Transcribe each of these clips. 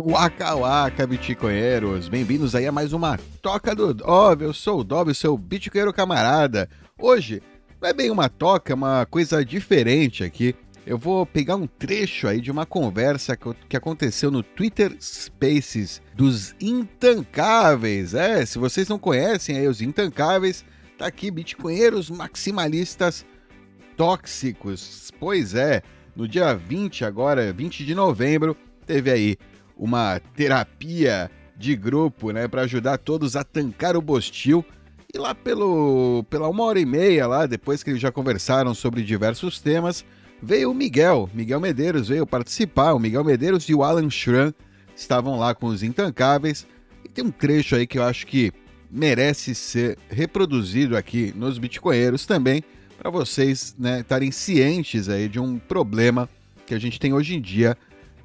Waka Waka, bitcoinheiros! Bem-vindos aí a mais uma Toca do Dove. Eu sou o Dove, seu bitcoinheiro camarada. Hoje não é bem uma toca, é uma coisa diferente aqui. Eu vou pegar um trecho aí de uma conversa que aconteceu no Twitter Spaces dos Intancáveis. É, se vocês não conhecem aí os Intancáveis, tá aqui bitcoinheiros maximalistas tóxicos. Pois é, no dia 20 agora, 20 de novembro, teve aí uma terapia de grupo, né, para ajudar todos a tancar o Bostil. E lá pelo, pela uma hora e meia, lá depois que eles já conversaram sobre diversos temas, veio o Miguel, Miguel Medeiros veio participar. O Miguel Medeiros e o Alan Schran estavam lá com os Intancáveis. E tem um trecho aí que eu acho que merece ser reproduzido aqui nos Bitcoinheiros também, para vocês né, estarem cientes aí de um problema que a gente tem hoje em dia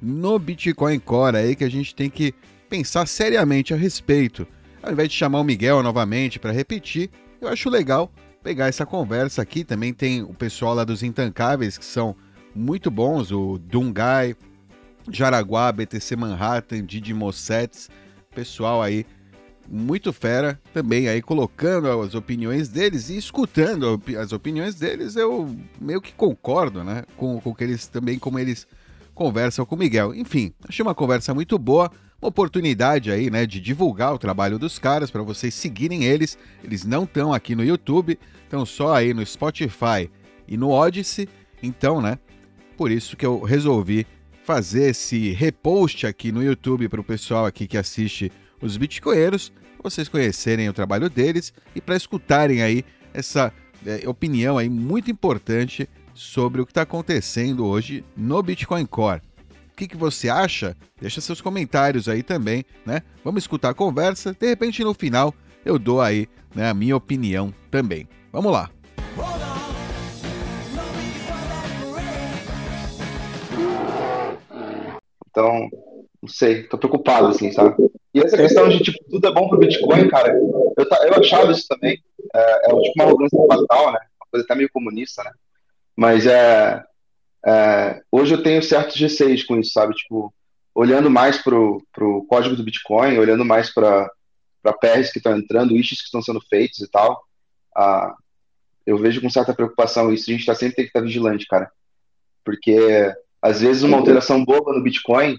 no Bitcoin Core aí que a gente tem que pensar seriamente a respeito. Ao invés de chamar o Miguel novamente para repetir, eu acho legal pegar essa conversa aqui. Também tem o pessoal lá dos Intancáveis, que são muito bons, o Dungai, Jaraguá, BTC Manhattan, Didi Mossets, pessoal aí muito fera também aí colocando as opiniões deles e escutando as opiniões deles, eu meio que concordo, né, com, com que eles também como eles conversam com o Miguel. Enfim, achei uma conversa muito boa, uma oportunidade aí, né, de divulgar o trabalho dos caras para vocês seguirem eles. Eles não estão aqui no YouTube, estão só aí no Spotify e no Odyssey. Então, né, por isso que eu resolvi fazer esse repost aqui no YouTube para o pessoal aqui que assiste os Bitcoinheiros, vocês conhecerem o trabalho deles e para escutarem aí essa é, opinião aí muito importante sobre o que está acontecendo hoje no Bitcoin Core. O que, que você acha? Deixa seus comentários aí também, né? Vamos escutar a conversa. De repente, no final, eu dou aí né, a minha opinião também. Vamos lá. Então, não sei, tô preocupado, assim, sabe? E essa questão de, tipo, tudo é bom pro Bitcoin, cara, eu, eu achava isso também. É, é tipo uma arrogância fatal, né? Uma coisa até meio comunista, né? Mas é, é, hoje eu tenho certos receios com isso, sabe? Tipo, olhando mais pro, pro código do Bitcoin, olhando mais para PRs que estão entrando, issues que estão sendo feitos e tal, ah, eu vejo com certa preocupação isso. A gente tá, sempre tem que estar tá vigilante, cara. Porque às vezes uma alteração boba no Bitcoin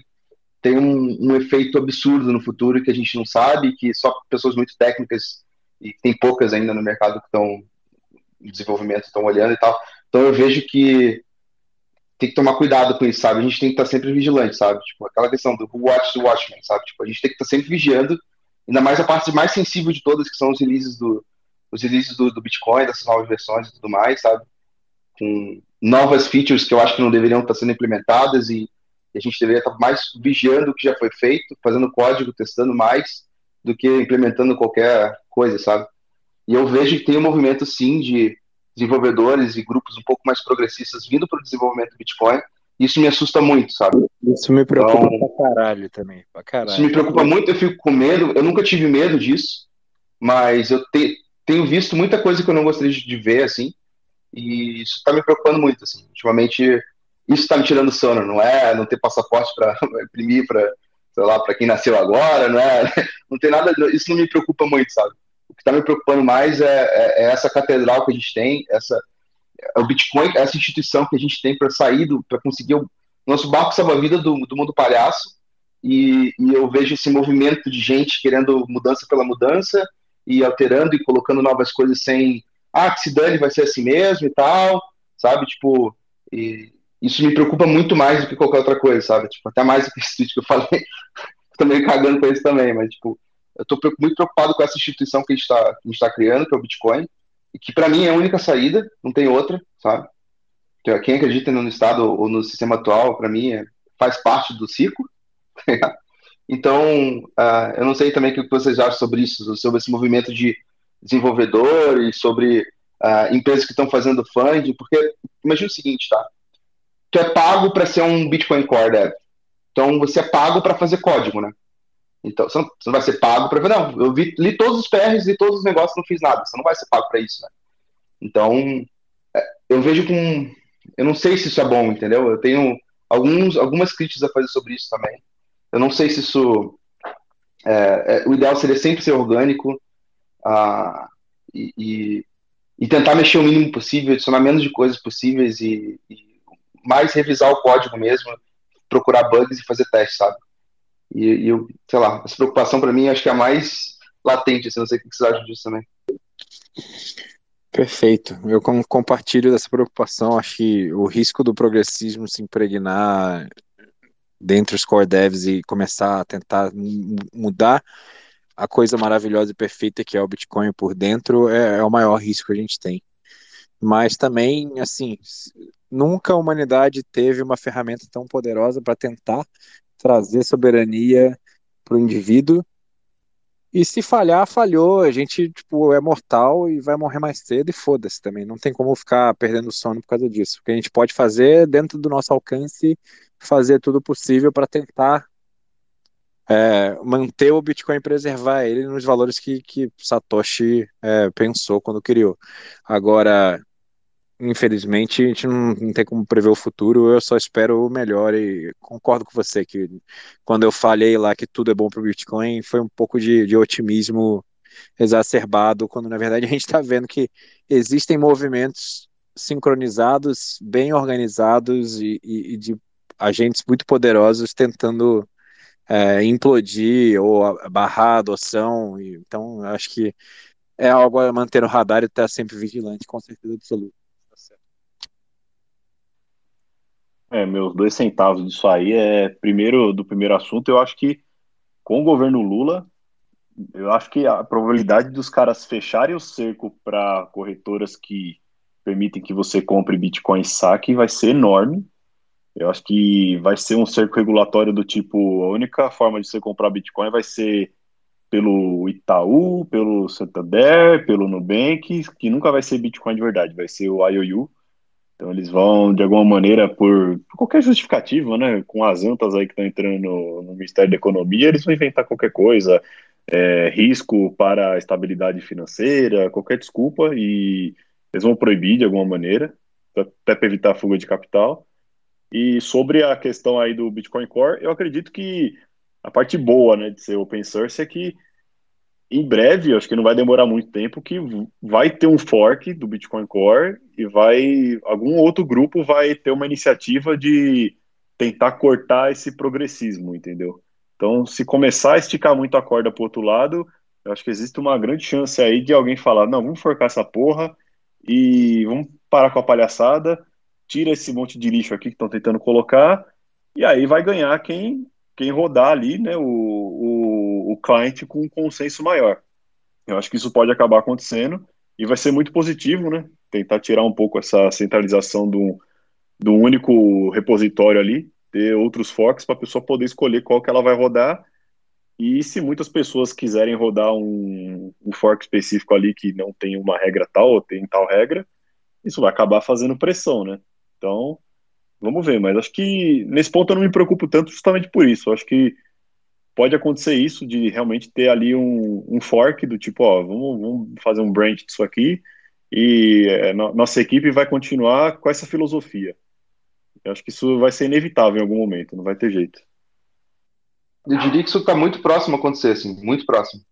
tem um, um, efeito absurdo no futuro que a gente não sabe, que só pessoas muito técnicas e tem poucas ainda no mercado que estão em desenvolvimento estão olhando e tal. Então eu vejo que tem que tomar cuidado com isso, sabe? A gente tem que estar sempre vigilante, sabe? Tipo, aquela questão do watch the watchman, sabe? Tipo, a gente tem que estar sempre vigiando, ainda mais a parte mais sensível de todas, que são os releases do, os releases do, do Bitcoin, dessas novas versões e tudo mais, sabe? Com novas features que eu acho que não deveriam estar sendo implementadas e a gente deveria estar mais vigiando o que já foi feito, fazendo código, testando mais, do que implementando qualquer coisa, sabe? E eu vejo que tem um movimento, sim, de desenvolvedores e grupos um pouco mais progressistas vindo para o desenvolvimento do Bitcoin. Isso me assusta muito, sabe? Isso me preocupa então, pra caralho também. Pra caralho. Isso me preocupa muito, eu fico com medo. Eu nunca tive medo disso, mas eu te, tenho visto muita coisa que eu não gostaria de ver, assim, e isso está me preocupando muito, assim. Ultimamente, isso está me tirando sono, não é não ter passaporte para imprimir para, sei lá, para quem nasceu agora, não é? Não tem nada, isso não me preocupa muito, sabe? Que está me preocupando mais é, é, é, essa catedral que a gente tem, essa, é o Bitcoin, essa instituição que a gente tem para sair, para conseguir o nosso barco salva-vida do, do mundo palhaço. E, e, eu vejo esse movimento de gente querendo mudança pela mudança e alterando e colocando novas coisas sem, ah, que se dane, vai ser assim mesmo e tal, sabe? Tipo, e, isso me preocupa muito mais do que qualquer outra coisa, sabe? Tipo, até mais do que esse tweet que eu falei. também cagando com isso também, mas, tipo, eu estou muito preocupado com essa instituição que a gente está tá criando, que é o Bitcoin, e que para mim é a única saída, não tem outra, sabe? Quem acredita no Estado ou no sistema atual, para mim, é, faz parte do ciclo. então, uh, eu não sei também o que vocês acham sobre isso, sobre esse movimento de desenvolvedores, sobre uh, empresas que estão fazendo funding, porque imagina o seguinte, tá? Tu é pago para ser um Bitcoin Core Dev. Então, você é pago para fazer código, né? Então, você não, você não vai ser pago para ver, não, eu vi, li todos os PRs e todos os negócios, não fiz nada. Você não vai ser pago para isso, né? Então, é, eu vejo com. Eu não sei se isso é bom, entendeu? Eu tenho alguns, algumas críticas a fazer sobre isso também. Eu não sei se isso. É, é, o ideal seria sempre ser orgânico ah, e, e, e, tentar mexer o mínimo possível, adicionar menos de coisas possíveis e, e mais revisar o código mesmo, procurar bugs e fazer testes, sabe? E, e eu, sei lá, essa preocupação para mim acho que é a mais latente, assim, não sei o que vocês acham disso também. Perfeito. Eu compartilho dessa preocupação. Acho que o risco do progressismo se impregnar dentro dos core devs e começar a tentar mudar a coisa maravilhosa e perfeita que é o Bitcoin por dentro é, é o maior risco que a gente tem. Mas também, assim, nunca a humanidade teve uma ferramenta tão poderosa para tentar trazer soberania para o indivíduo. E se falhar, falhou. A gente, tipo, é mortal e vai morrer mais cedo e foda-se também. Não tem como ficar perdendo sono por causa disso. O que a gente pode fazer dentro do nosso alcance, fazer tudo possível para tentar é, manter o Bitcoin preservar ele nos valores que, que Satoshi é, pensou quando criou. Agora, infelizmente, a gente não, não, tem como prever o futuro, eu só espero o melhor e concordo com você que quando eu falei lá que tudo é bom para o Bitcoin, foi um pouco de, de, otimismo exacerbado, quando na verdade a gente está vendo que existem movimentos sincronizados, bem organizados e, e, e de agentes muito poderosos tentando é, implodir ou barrar a adoção, então acho que é algo a manter no radar e estar sempre vigilante, com certeza absoluta. É, meus dois centavos disso aí é, primeiro, do primeiro assunto, eu acho que com o governo Lula, eu acho que a probabilidade dos caras fecharem o cerco para corretoras que permitem que você compre Bitcoin e saque vai ser enorme. Eu acho que vai ser um cerco regulatório do tipo, a única forma de você comprar Bitcoin vai ser pelo Itaú, pelo Santander, pelo Nubank, que nunca vai ser Bitcoin de verdade, vai ser o IOU, então eles vão, de alguma maneira, por, por qualquer justificativa, né? Com as antas aí que estão entrando no, no, Ministério da Economia, eles vão inventar qualquer coisa, é, risco para a estabilidade financeira, qualquer desculpa, e eles vão proibir de alguma maneira, até para evitar a fuga de capital. E sobre a questão aí do Bitcoin Core, eu acredito que a parte boa, né, de ser open source é que em breve, acho que não vai demorar muito tempo, que vai ter um fork do Bitcoin Core e vai algum outro grupo vai ter uma iniciativa de tentar cortar esse progressismo, entendeu? Então, se começar a esticar muito a corda para outro lado, eu acho que existe uma grande chance aí de alguém falar, não, vamos forcar essa porra e vamos parar com a palhaçada, tira esse monte de lixo aqui que estão tentando colocar, e aí vai ganhar quem, quem rodar ali, né, o, o o, cliente com um consenso maior. Eu acho que isso pode acabar acontecendo e vai ser muito positivo, né? Tentar tirar um pouco essa centralização do, do único repositório ali, ter outros forks para a pessoa poder escolher qual que ela vai rodar. E se muitas pessoas quiserem rodar um, um fork específico ali que não tem uma regra tal ou tem tal regra, isso vai acabar fazendo pressão, né? Então, vamos ver. Mas acho que nesse ponto eu não me preocupo tanto justamente por isso. Eu acho que pode acontecer isso de realmente ter ali um, um fork do tipo, ó, vamos, vamos fazer um branch disso aqui e é, no, nossa equipe vai continuar com essa filosofia. Eu acho que isso vai ser inevitável em algum momento, não vai ter jeito. Eu diria que isso está muito próximo a acontecer, assim, muito próximo.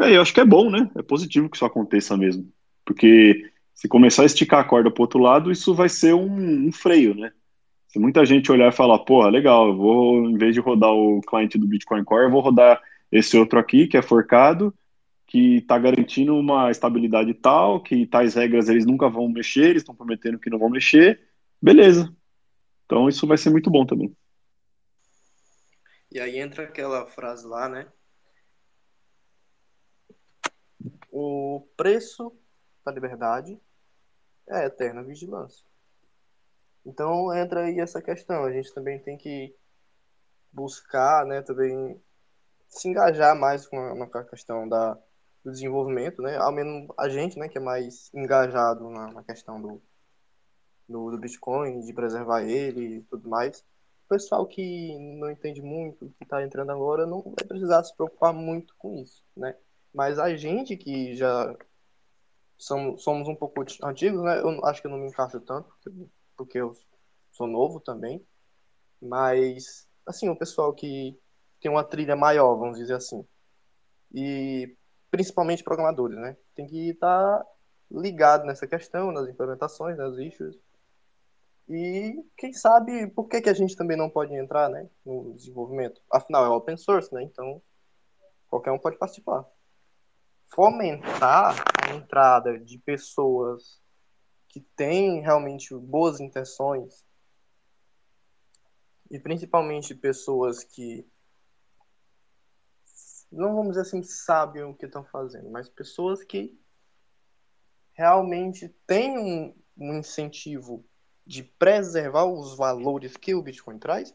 É, eu acho que é bom, né? É positivo que isso aconteça mesmo. Porque se começar a esticar a corda para outro lado, isso vai ser um, um freio, né? Se muita gente olhar e falar, porra, legal, eu vou, em vez de rodar o cliente do Bitcoin Core, eu vou rodar esse outro aqui, que é forcado, que está garantindo uma estabilidade tal, que tais regras eles nunca vão mexer, eles estão prometendo que não vão mexer, beleza. Então isso vai ser muito bom também. E aí entra aquela frase lá, né? O preço da liberdade é a eterna vigilância. Então entra aí essa questão. A gente também tem que buscar, né, também se engajar mais com a, com a questão da, do desenvolvimento, né? Ao menos a gente, né, que é mais engajado na, na questão do, do, do, Bitcoin, de preservar ele e tudo mais. O pessoal que não entende muito, que está entrando agora, não vai precisar se preocupar muito com isso, né? Mas a gente que já somos, somos um pouco antigos, né? Eu acho que eu não me encaixo tanto, porque sou novo também. Mas, assim, o pessoal que tem uma trilha maior, vamos dizer assim. E principalmente programadores, né? Tem que estar ligado nessa questão, nas implementações, nas issues. E quem sabe por que, que a gente também não pode entrar né, no desenvolvimento? Afinal, é open source, né? Então qualquer um pode participar. Fomentar a entrada de pessoas que têm realmente boas intenções e principalmente pessoas que não vamos dizer assim sabem o que estão fazendo, mas pessoas que realmente têm um, um incentivo de preservar os valores que o Bitcoin traz,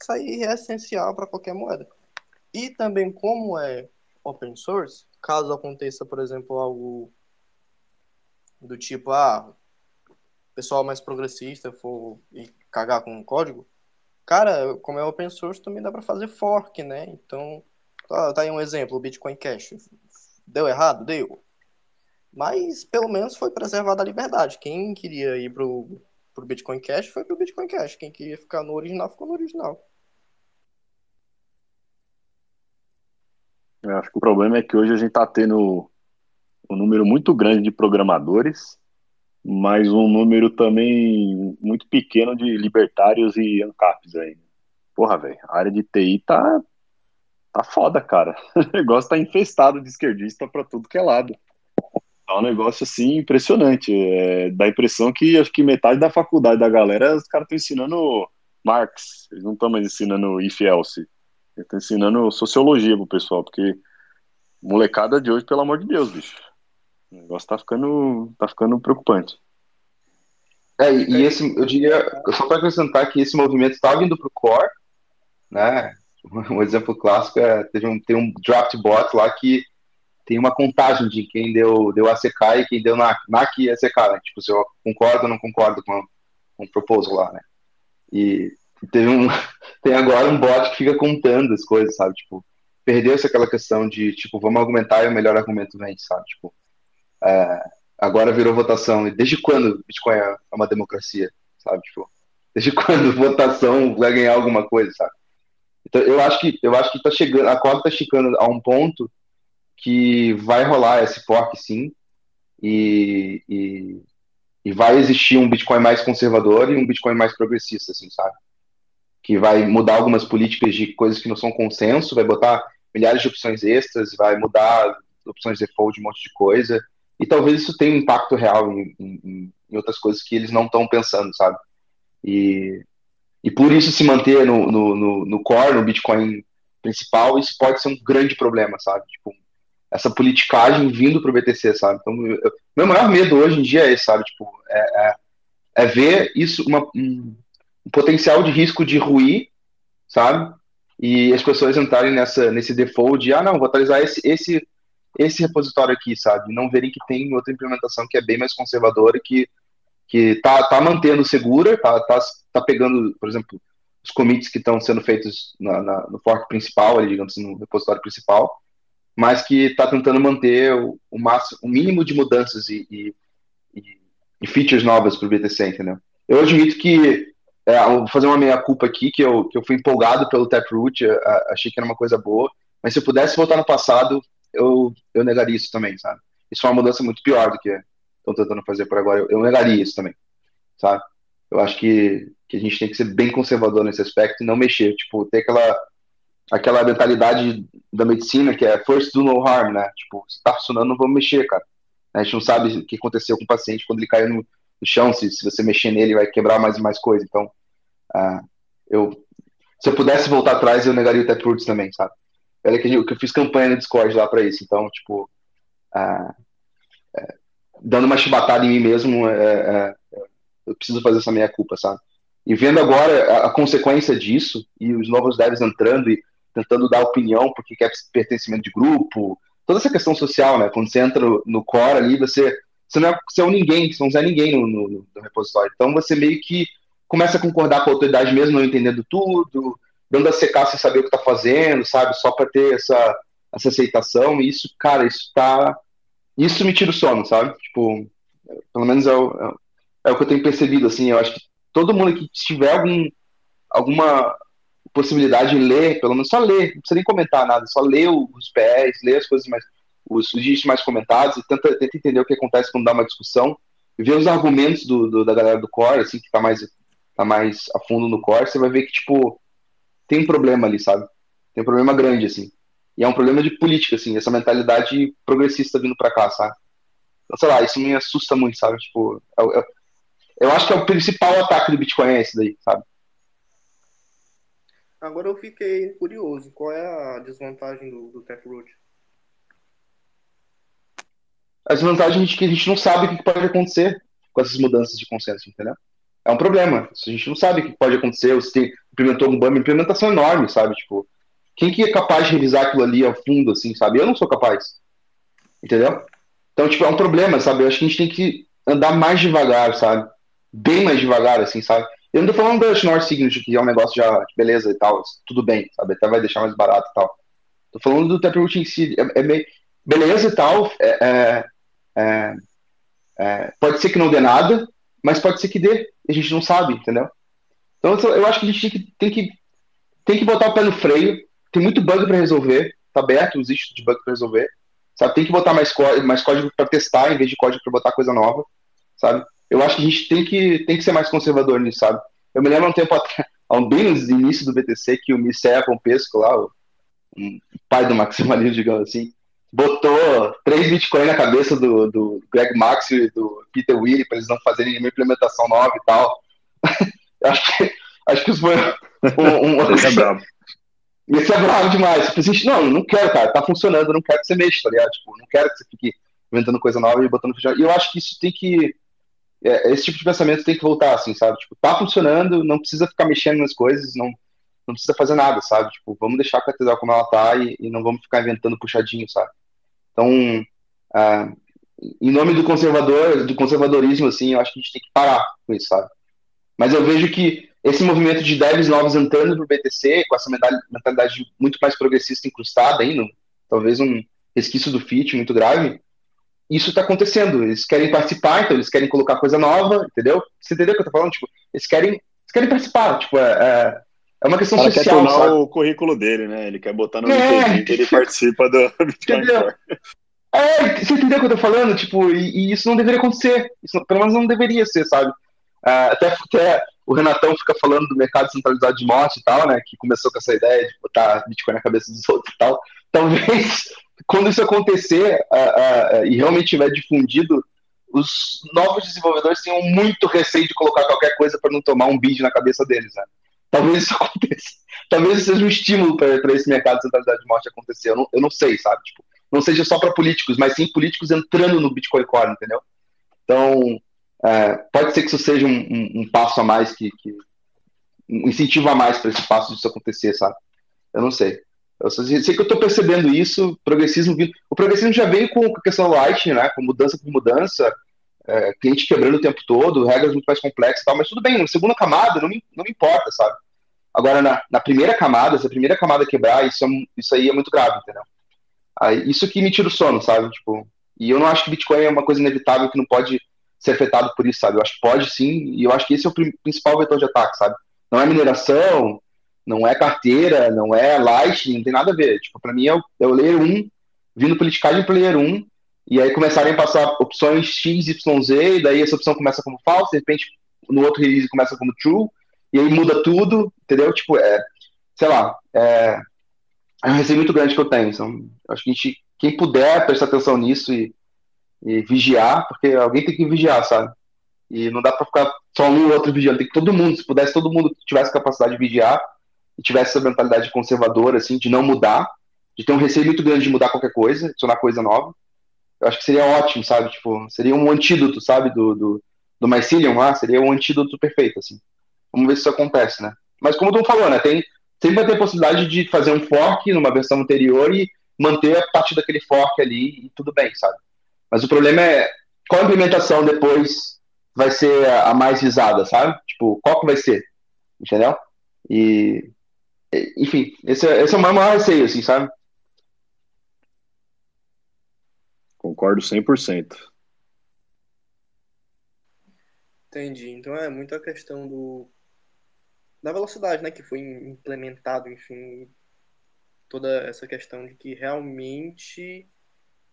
isso aí é essencial para qualquer moeda. E também como é open source, caso aconteça, por exemplo, algo do tipo, ah, pessoal mais progressista for e cagar com o código, cara, como é open source, também dá para fazer fork, né? Então, tá, tá aí um exemplo, o Bitcoin Cash. Deu errado? Deu. Mas, pelo menos, foi preservada a liberdade. Quem queria ir pro, pro Bitcoin Cash foi pro Bitcoin Cash. Quem queria ficar no original, ficou no original. Eu acho que o problema é que hoje a gente está tendo um número muito grande de programadores mas um número também muito pequeno de libertários e ANCAPs aí. Porra, velho, a área de TI tá, tá foda, cara. O negócio tá infestado de esquerdista para tudo que é lado. É um negócio assim impressionante. É, dá a impressão que acho que metade da faculdade da galera, os caras estão ensinando Marx, eles não estão mais ensinando if else. Eles estão ensinando sociologia pro pessoal, porque molecada de hoje, pelo amor de Deus, bicho. O negócio tá ficando, tá ficando preocupante. É, e esse, eu diria, só para acrescentar que esse movimento está vindo para o core, né? Um exemplo clássico é teve um, tem um draft bot lá que tem uma contagem de quem deu, deu ACK e quem deu NAC, NAC e ACK, né? Tipo, se eu concordo ou não concordo com, com o proposal lá, né? E teve um, tem agora um bot que fica contando as coisas, sabe? Tipo, perdeu-se aquela questão de, tipo, vamos argumentar e o melhor argumento vem, sabe? Tipo, é, agora virou votação. E desde quando Bitcoin é uma democracia, sabe? Tipo, desde quando votação vai ganhar alguma coisa, sabe? Então eu acho que eu acho que tá chegando, a corda tá chegando a um ponto que vai rolar esse fork sim e, e, e vai existir um Bitcoin mais conservador e um Bitcoin mais progressista, assim, sabe? Que vai mudar algumas políticas de coisas que não são consenso, vai botar milhares de opções extras, vai mudar opções de default de um monte de coisa e talvez isso tenha um impacto real em, em, em outras coisas que eles não estão pensando, sabe? E, e por isso se manter no, no, no, no, core, no Bitcoin principal, isso pode ser um grande problema, sabe? Tipo, essa politicagem vindo para o BTC, sabe? Então, eu, meu maior medo hoje em dia é esse, sabe? Tipo, é, é, é ver isso, uma, um, um, potencial de risco de ruir, sabe? E as pessoas entrarem nessa, nesse default de, ah, não, vou atualizar esse, esse esse repositório aqui, sabe? Não verem que tem outra implementação que é bem mais conservadora, que, que tá, tá mantendo segura, tá, tá, tá pegando, por exemplo, os commits que estão sendo feitos na, na, no fork principal, ali, digamos assim, no repositório principal, mas que está tentando manter o, o, máximo, o mínimo de mudanças e, e, e features novas para o BTC, entendeu? Eu admito que, é, vou fazer uma meia-culpa aqui, que eu, que eu fui empolgado pelo Taproot, achei que era uma coisa boa, mas se eu pudesse voltar no passado, eu, eu negaria isso também, sabe? Isso é uma mudança muito pior do que estão tentando fazer por agora. Eu, eu, negaria isso também, sabe? Eu acho que, que a gente tem que ser bem conservador nesse aspecto e não mexer. Tipo, ter aquela, aquela mentalidade da medicina que é first do no harm, né? Tipo, se tá funcionando, não vamos mexer, cara. A gente não sabe o que aconteceu com o paciente quando ele caiu no, no chão, se, se você mexer nele vai quebrar mais e mais coisa. Então, uh, eu, se eu pudesse voltar atrás, eu negaria o Taproots também, sabe? Olha que eu, fiz campanha no Discord lá para isso. Então, tipo, ah, é, dando uma chibatada em mim mesmo, é, é, eu preciso fazer essa meia culpa, sabe? E vendo agora a, a, consequência disso, e os novos devs entrando e tentando dar opinião porque quer pertencimento de grupo, toda essa questão social, né? Quando você entra no, no core ali, você, você não é, você é um ninguém, você não é ninguém no, no, no repositório. Então você meio que começa a concordar com a autoridade mesmo, não entendendo tudo, dando a secar sem saber o que tá fazendo, sabe? Só para ter essa, essa aceitação. E isso, cara, isso tá. Isso me tira o sono, sabe? Tipo, pelo menos é o, é o que eu tenho percebido, assim. Eu acho que todo mundo que tiver algum, alguma possibilidade de ler, pelo menos só ler, não precisa nem comentar nada, só ler os PRs, ler as coisas mais, os, os mais comentados e tenta, tenta entender o que acontece quando dá uma discussão, ver os argumentos do, do, da galera do core, assim, que tá mais, tá mais a fundo no core, você vai ver que, tipo, tem um problema ali, sabe? Tem um problema grande, assim. E é um problema de política, assim, essa mentalidade progressista vindo pra cá, sabe? Então, sei lá, isso me assusta muito, sabe? Tipo, eu, eu, eu acho que é o principal ataque do Bitcoin é esse daí, sabe? Agora eu fiquei curioso, qual é a desvantagem do, do Taproot? A desvantagem é que a gente não sabe o que pode acontecer com essas mudanças de consenso, entendeu? É um problema. A gente não sabe o que pode acontecer, você tem, implementou um BAM, implementação enorme, sabe? Tipo, quem que é capaz de revisar aquilo ali a fundo, assim, sabe? Eu não sou capaz. Entendeu? Então, tipo, é um problema, sabe? Eu acho que a gente tem que andar mais devagar, sabe? Bem mais devagar, assim, sabe? Eu não tô falando da Schnorr Signature, que é um negócio já, beleza e tal, tudo bem, sabe? Até vai deixar mais barato e tal. Tô falando do Taproot em si. É, é meio, beleza e tal, é, é, é, é, pode ser que não dê nada, mas pode ser que dê. A gente não sabe, entendeu? Então eu acho que a gente tem que, tem que, tem que botar o pé no freio. Tem muito bug para resolver. Tá aberto issues de bug para resolver. Sabe? Tem que botar mais, mais código para testar em vez de código para botar coisa nova. Sabe? Eu acho que a gente tem que, tem que ser mais conservador nisso, sabe? Eu me lembro há um tempo atrás, há um bem no início do BTC, que o Michel Pompesco lá, o, um pai do maximalismo, digamos assim, botou três Bitcoin na cabeça do, do Greg Max e do Peter Willy para eles não fazerem nenhuma implementação nova e tal. acho, que, acho que isso foi um. um... Isso é bravo. Isso é bravo demais. Tipo, assim, não, não quero, cara, tá funcionando, não quero que você mexa, tá ligado? Tipo, não quero que você fique inventando coisa nova e botando feijão. E eu acho que isso tem que. É, esse tipo de pensamento tem que voltar, assim, sabe? Tipo, tá funcionando, não precisa ficar mexendo nas coisas, não, não precisa fazer nada, sabe? Tipo, vamos deixar a catedral como ela tá e, e não vamos ficar inventando puxadinho, sabe? Então, ah, em nome do conservador, do conservadorismo, assim, eu acho que a gente tem que parar com isso, sabe? Mas eu vejo que esse movimento de devs novos entrando pro BTC, com essa mentalidade muito mais progressista incrustada ainda, talvez um resquício do FIT muito grave, isso está acontecendo. Eles querem participar, então eles querem colocar coisa nova, entendeu? Você entendeu o que eu tô falando? Tipo, eles querem, eles querem participar, tipo, é, é é uma questão social. quer tornar sabe? o currículo dele, né? Ele quer botar no é, LinkedIn que ele participa do Bitcoin É, você entendeu o que eu tô falando? Tipo, e, e, isso não deveria acontecer. Isso pelo menos não deveria ser, sabe? Uh, até, até o Renatão fica falando do mercado centralizado de morte e tal, né? Que começou com essa ideia de botar Bitcoin na cabeça dos outros e tal. Talvez, quando isso acontecer uh, uh, e realmente tiver difundido, os novos desenvolvedores tenham muito receio de colocar qualquer coisa para não tomar um bid na cabeça deles, né? Talvez isso aconteça. Talvez isso seja um estímulo para esse mercado de centralidade de morte acontecer. Eu não, eu não sei, sabe? Tipo, não seja só para políticos, mas sim políticos entrando no Bitcoin Core, entendeu? Então, é, pode ser que isso seja um, um, um passo a mais, que, que, um incentivo a mais para esse passo disso acontecer, sabe? Eu não sei. Eu sei que eu estou percebendo isso, progressismo vindo. O progressismo já veio com a questão do Lightning, né? Com mudança por mudança, é, cliente quebrando o tempo todo, regras muito mais complexas e tal, mas tudo bem, segunda camada não me, não me importa, sabe? Agora, na, na primeira camada, se a primeira camada quebrar, isso, é, isso aí é muito grave, entendeu? Aí, isso que me tira o sono, sabe? Tipo, e eu não acho que Bitcoin é uma coisa inevitável que não pode ser afetado por isso, sabe? Eu acho que pode sim, e eu acho que esse é o principal vetor de ataque, sabe? Não é mineração, não é carteira, não é Lightning, não tem nada a ver. Tipo, para mim é o, é o Layer 1 vindo politicagem para Layer 1 e aí começarem a passar opções X, Y, Z, e daí essa opção começa como false, de repente no outro release começa como true, e aí muda tudo, entendeu? Tipo, é, sei lá, é, é um receio muito grande que eu tenho. Então, acho que a gente, quem puder prestar atenção nisso e, e vigiar, porque alguém tem que vigiar, sabe? E não dá para ficar só um ou outro vigiando, tem que todo mundo, se pudesse todo mundo tivesse capacidade de vigiar e tivesse essa mentalidade conservadora, assim, de não mudar, de ter um receio muito grande de mudar qualquer coisa, adicionar coisa nova, eu acho que seria ótimo, sabe? Tipo, seria um antídoto, sabe, do, do, do Mycelium lá, seria um antídoto perfeito, assim. Vamos ver se isso acontece, né? Mas como tu falou, né, tem, sempre vai ter a possibilidade de fazer um fork numa versão anterior e manter a partir daquele fork ali e tudo bem, sabe? Mas o problema é qual implementação depois vai ser a, a mais visada, sabe? Tipo, qual que vai ser? Entendeu? E, enfim, esse, é, esse é o maior receio, assim, sabe? Concordo 100%. Entendi. Então é muita questão do, da velocidade, né, que foi implementado, enfim, toda essa questão de que realmente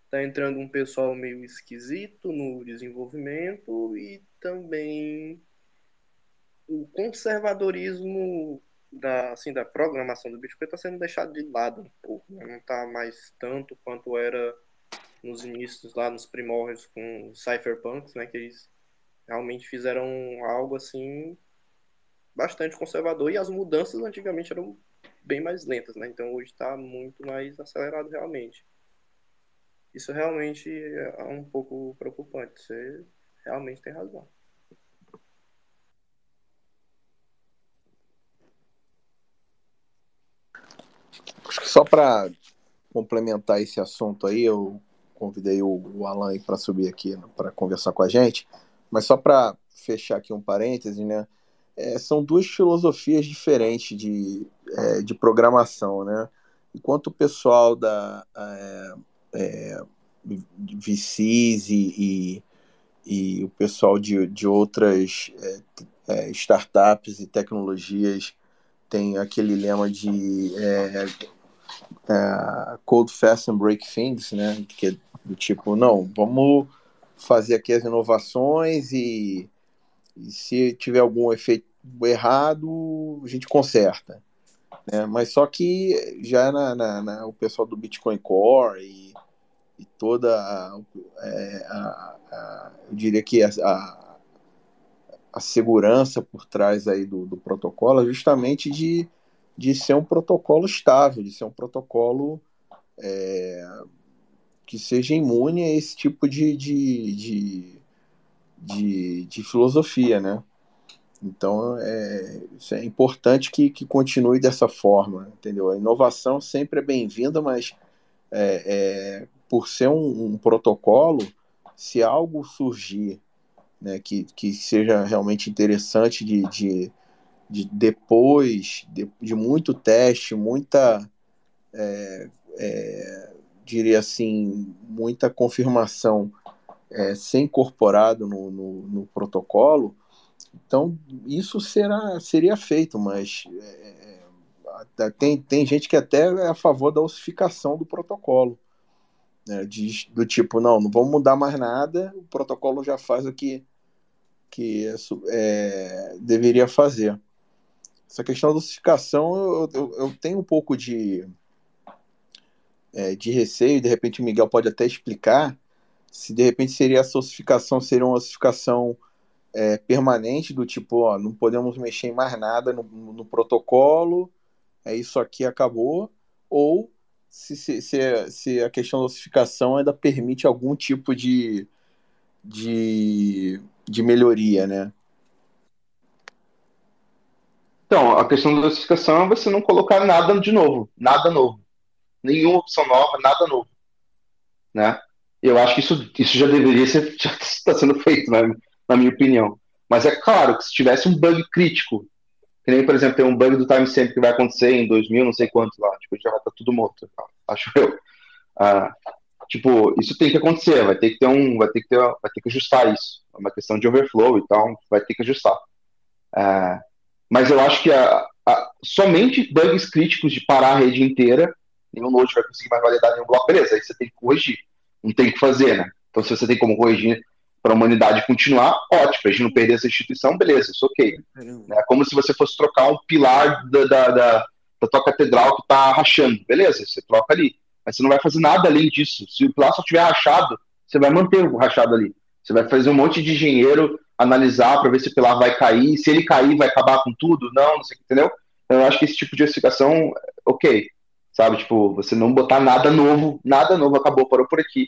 tá entrando um pessoal meio esquisito no desenvolvimento e também o conservadorismo da, assim, da programação do Bitcoin está sendo deixado de lado um pouco, né? não está mais tanto quanto era nos inícios lá nos primórdios com cypherpunks, né, que eles realmente fizeram algo assim bastante conservador e as mudanças antigamente eram bem mais lentas, né? Então hoje está muito mais acelerado realmente. Isso realmente é um pouco preocupante. Você realmente tem razão. Acho que só para complementar esse assunto aí, eu convidei o, Alan para subir aqui para conversar com a gente, mas só para fechar aqui um parêntese, né? É, são duas filosofias diferentes de, é, de programação, né? Enquanto o pessoal da é, é VCs e, e, e, o pessoal de, de outras é, é, startups e tecnologias tem aquele lema de Code Fast and Break Things, né? Que é do tipo, não, vamos fazer aqui as inovações e e se tiver algum efeito errado, a gente conserta. Né? Mas só que já na, na, na, o pessoal do Bitcoin Core e, e toda a, é, a, a, eu diria que a, a, segurança por trás aí do, do protocolo é justamente de, de ser um protocolo estável, de ser um protocolo é, que seja imune a esse tipo de, de, de de, de filosofia, né? Então, é, é importante que, que continue dessa forma, entendeu? A inovação sempre é bem-vinda, mas é, é, por ser um, um, protocolo, se algo surgir né, que, que seja realmente interessante de, de, de depois de, de, muito teste, muita, é, é, diria assim, muita confirmação é, ser incorporado no, no, no, protocolo, então isso será, seria feito, mas é, é tem, tem gente que até é a favor da ossificação do protocolo. Né, de, do tipo, não, não vamos mudar mais nada, o protocolo já faz o que, que é, deveria fazer. Essa questão da ossificação eu, eu, eu tenho um pouco de, é, de receio, de repente o Miguel pode até explicar, se de repente seria a ossificação, seria uma ossificação é, permanente, do tipo, ó, não podemos mexer em mais nada no, no protocolo, é isso aqui, acabou, ou se, se, se, se, a questão da ossificação ainda permite algum tipo de, de, de melhoria, né? Então, a questão da ossificação é você não colocar nada de novo, nada novo. Nenhuma opção nova, nada novo. Né? Eu acho que isso, isso já deveria ser, já está sendo feito, né, na minha opinião. Mas é claro que se tivesse um bug crítico, que nem, por exemplo, tem um bug do timestamp que vai acontecer em 2000, não sei quantos lá, tipo, já vai estar tá tudo morto, acho eu. Ah, tipo, isso tem que acontecer, vai ter que ter um, vai ter que ter, vai ter que ajustar isso. É uma questão de overflow e tal, vai ter que ajustar. Ah, mas eu acho que a, a, somente bugs críticos de parar a rede inteira, nenhum node vai conseguir mais validar nenhum bloco, beleza, aí você tem que corrigir não tem o que fazer, né? Então, se você tem como corrigir para a humanidade continuar, ótimo. A gente não perder essa instituição, beleza, isso ok. É como se você fosse trocar um pilar da, da, da, da tua catedral que está rachando. Beleza, você troca ali. Mas você não vai fazer nada além disso. Se o pilar só estiver rachado, você vai manter o rachado ali. Você vai fazer um monte de engenheiro analisar para ver se o pilar vai cair. Se ele cair, vai acabar com tudo? Não, não sei, entendeu? Então, eu acho que esse tipo de explicação, ok. Sabe, tipo, você não botar nada novo, nada novo, acabou, parou por aqui,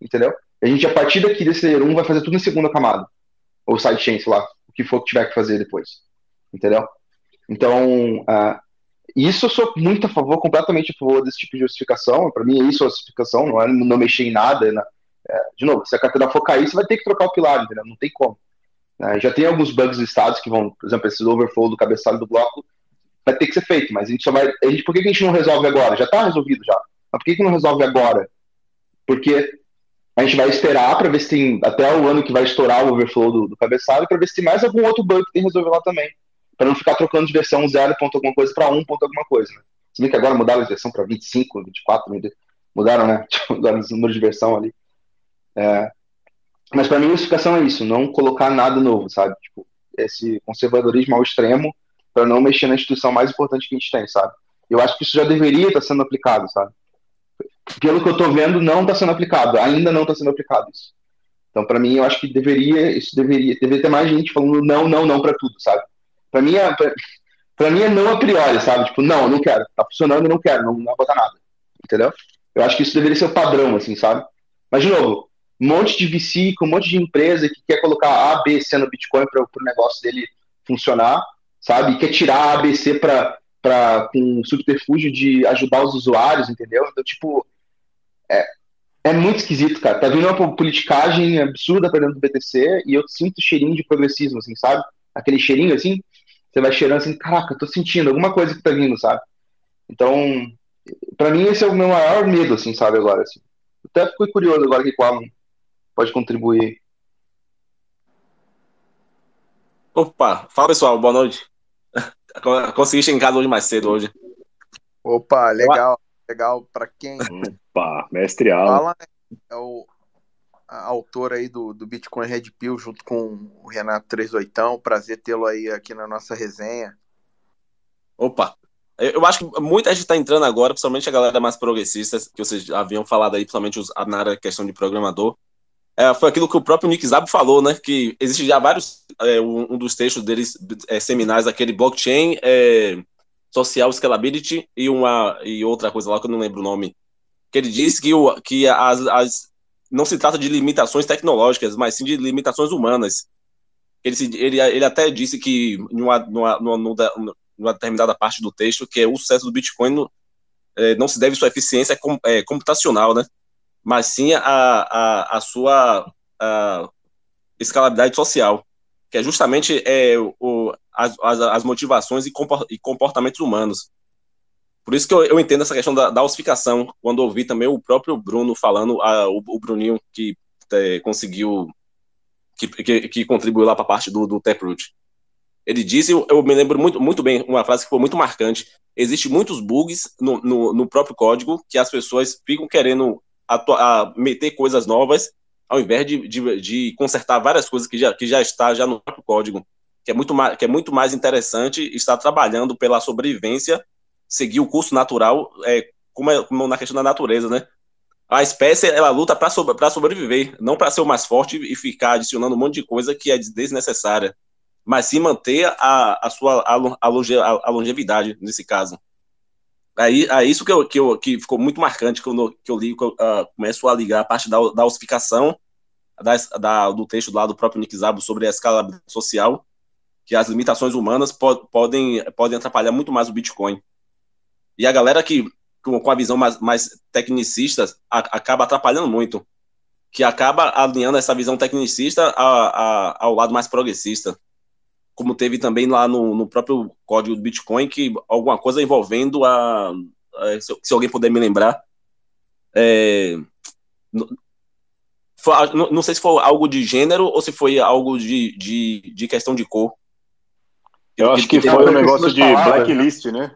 entendeu? A gente, a partir daqui desse layer 1, vai fazer tudo em segunda camada. Ou sidechain, sei lá, o que for que tiver que fazer depois, entendeu? Então, uh, isso eu sou muito a favor, completamente a favor desse tipo de justificação. Para mim, é isso a justificação, não é não mexer em nada. Né? É, de novo, se a catedral for cair, você vai ter que trocar o pilar, entendeu? Não tem como. Uh, já tem alguns bugs listados que vão, por exemplo, esse overflow do cabeçalho do bloco, vai ter que ser feito, mas a gente só vai. A gente, por que a gente não resolve agora? Já está resolvido já. Mas por que, que não resolve agora? Porque a gente vai esperar para ver se tem até o ano que vai estourar o overflow do, do cabeçalho para ver se tem mais algum outro bug que tem que resolver lá também. para não ficar trocando de versão 0 ponto alguma coisa para 1 ponto alguma coisa. Né? Se bem que agora mudaram a versão para 25, 24, mudaram, né? Mudaram os números de versão ali. É, mas para mim, a explicação é isso, não colocar nada novo, sabe? Tipo, esse conservadorismo ao extremo para não mexer na instituição mais importante que a gente tem, sabe? Eu acho que isso já deveria estar sendo aplicado, sabe? Pelo que eu estou vendo, não está sendo aplicado, ainda não está sendo aplicado isso. Então, para mim, eu acho que deveria, isso deveria, deveria ter mais gente falando não, não, não para tudo, sabe? Para mim, é, para mim é não a priori, sabe? Tipo, não, não quero, tá funcionando, não quero, não, não botar nada, entendeu? Eu acho que isso deveria ser o padrão, assim, sabe? Mas, de novo, um monte de VC, com um monte de empresa que quer colocar A, B, C no Bitcoin para o negócio dele funcionar, sabe? E quer tirar A, B, C para com subterfúgio de ajudar os usuários, entendeu? Então, tipo, é, é muito esquisito, cara. Tá vindo uma politicagem absurda pra dentro do BTC e eu sinto cheirinho de progressismo, assim, sabe? Aquele cheirinho, assim, você vai cheirando assim, caraca, tô sentindo alguma coisa que tá vindo, sabe? Então, para mim esse é o meu maior medo, assim, sabe, agora, assim. Até fiquei curioso agora que o Alan pode contribuir. Opa, fala pessoal, boa noite. Consegui chegar em casa hoje mais cedo hoje. Opa, legal, legal. Para quem Opa, mestre Alan. Alan é o autor aí do, do Bitcoin Red Pill junto com o Renato 38. Prazer tê-lo aí aqui na nossa resenha. Opa, eu acho que muita gente está entrando agora, principalmente a galera mais progressista, que vocês haviam falado aí, principalmente os, na área questão de programador. É, foi aquilo que o próprio Nick Zabo falou, né? Que existe já vários, é, um, um, dos textos deles, é, seminais, aquele blockchain, é, social scalability e uma e outra coisa lá que eu não lembro o nome, que ele diz que, o, que as, as, não se trata de limitações tecnológicas, mas sim de limitações humanas. Ele, ele, ele até disse que, numa, numa, numa, numa determinada parte do texto, que é o sucesso do Bitcoin é, não se deve sua eficiência com, é, computacional, né? mas sim a, a, a sua a escalabilidade social, que é justamente é, o, as, as, motivações e comportamentos humanos. Por isso que eu, eu entendo essa questão da, da ossificação, quando ouvi também o próprio Bruno falando, a, o, o Bruninho que é, conseguiu, que, que, que, contribuiu lá para a parte do, do Taproot. Ele disse, eu, eu, me lembro muito, muito bem, uma frase que foi muito marcante, existem muitos bugs no, no, no próprio código que as pessoas ficam querendo a, a meter coisas novas ao invés de, de, de, consertar várias coisas que já, que já está já no próprio código, que é muito mais, que é muito mais interessante estar trabalhando pela sobrevivência seguir o curso natural, é, como, é, como na questão da natureza, né? A espécie, ela luta para sobre, sobreviver, não para ser o mais forte e ficar adicionando um monte de coisa que é desnecessária, mas sim manter a, a sua a, longe, a, a longevidade, nesse caso. Aí, é isso que, eu, que, eu, que ficou muito marcante quando que eu li, que eu, uh, começo a ligar a parte da, da ossificação da, da, do texto lá do próprio Nick Zabo sobre a escala social, que as limitações humanas po podem, podem atrapalhar muito mais o Bitcoin. E a galera que, com a visão mais, mais tecnicista, a, acaba atrapalhando muito. Que acaba alinhando essa visão tecnicista a, a, ao lado mais progressista. Como teve também lá no, no próprio código do Bitcoin, que alguma coisa envolvendo a. a se, se, alguém puder me lembrar. É, foi, não, não, sei se foi algo de gênero ou se foi algo de, de, de questão de cor. Eu acho que, que foi um negócio de blacklist, né?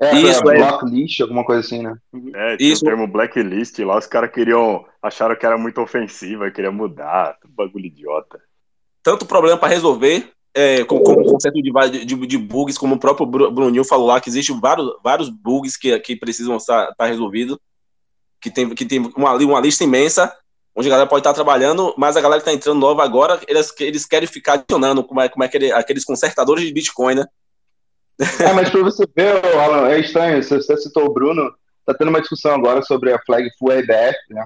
É, isso, é, blacklist, alguma coisa assim, né? É, tinha isso. o termo blacklist lá, os caras queriam, acharam que era muito ofensiva, queriam mudar, bagulho idiota. Tanto problema para resolver, é, como, como o conceito de, de, de, bugs, como o próprio Bruninho falou lá, que existem vários, vários bugs que, que precisam estar, estar resolvidos, que tem, que tem uma, uma lista imensa, onde a galera pode estar trabalhando, mas a galera que está entrando nova agora, eles, eles querem ficar adicionando como é, como é aquele, aqueles consertadores de Bitcoin, né? É, mas para você ver, Alan, é estranho, você, você citou o Bruno, tá tendo uma discussão agora sobre a flag Full EBF, né?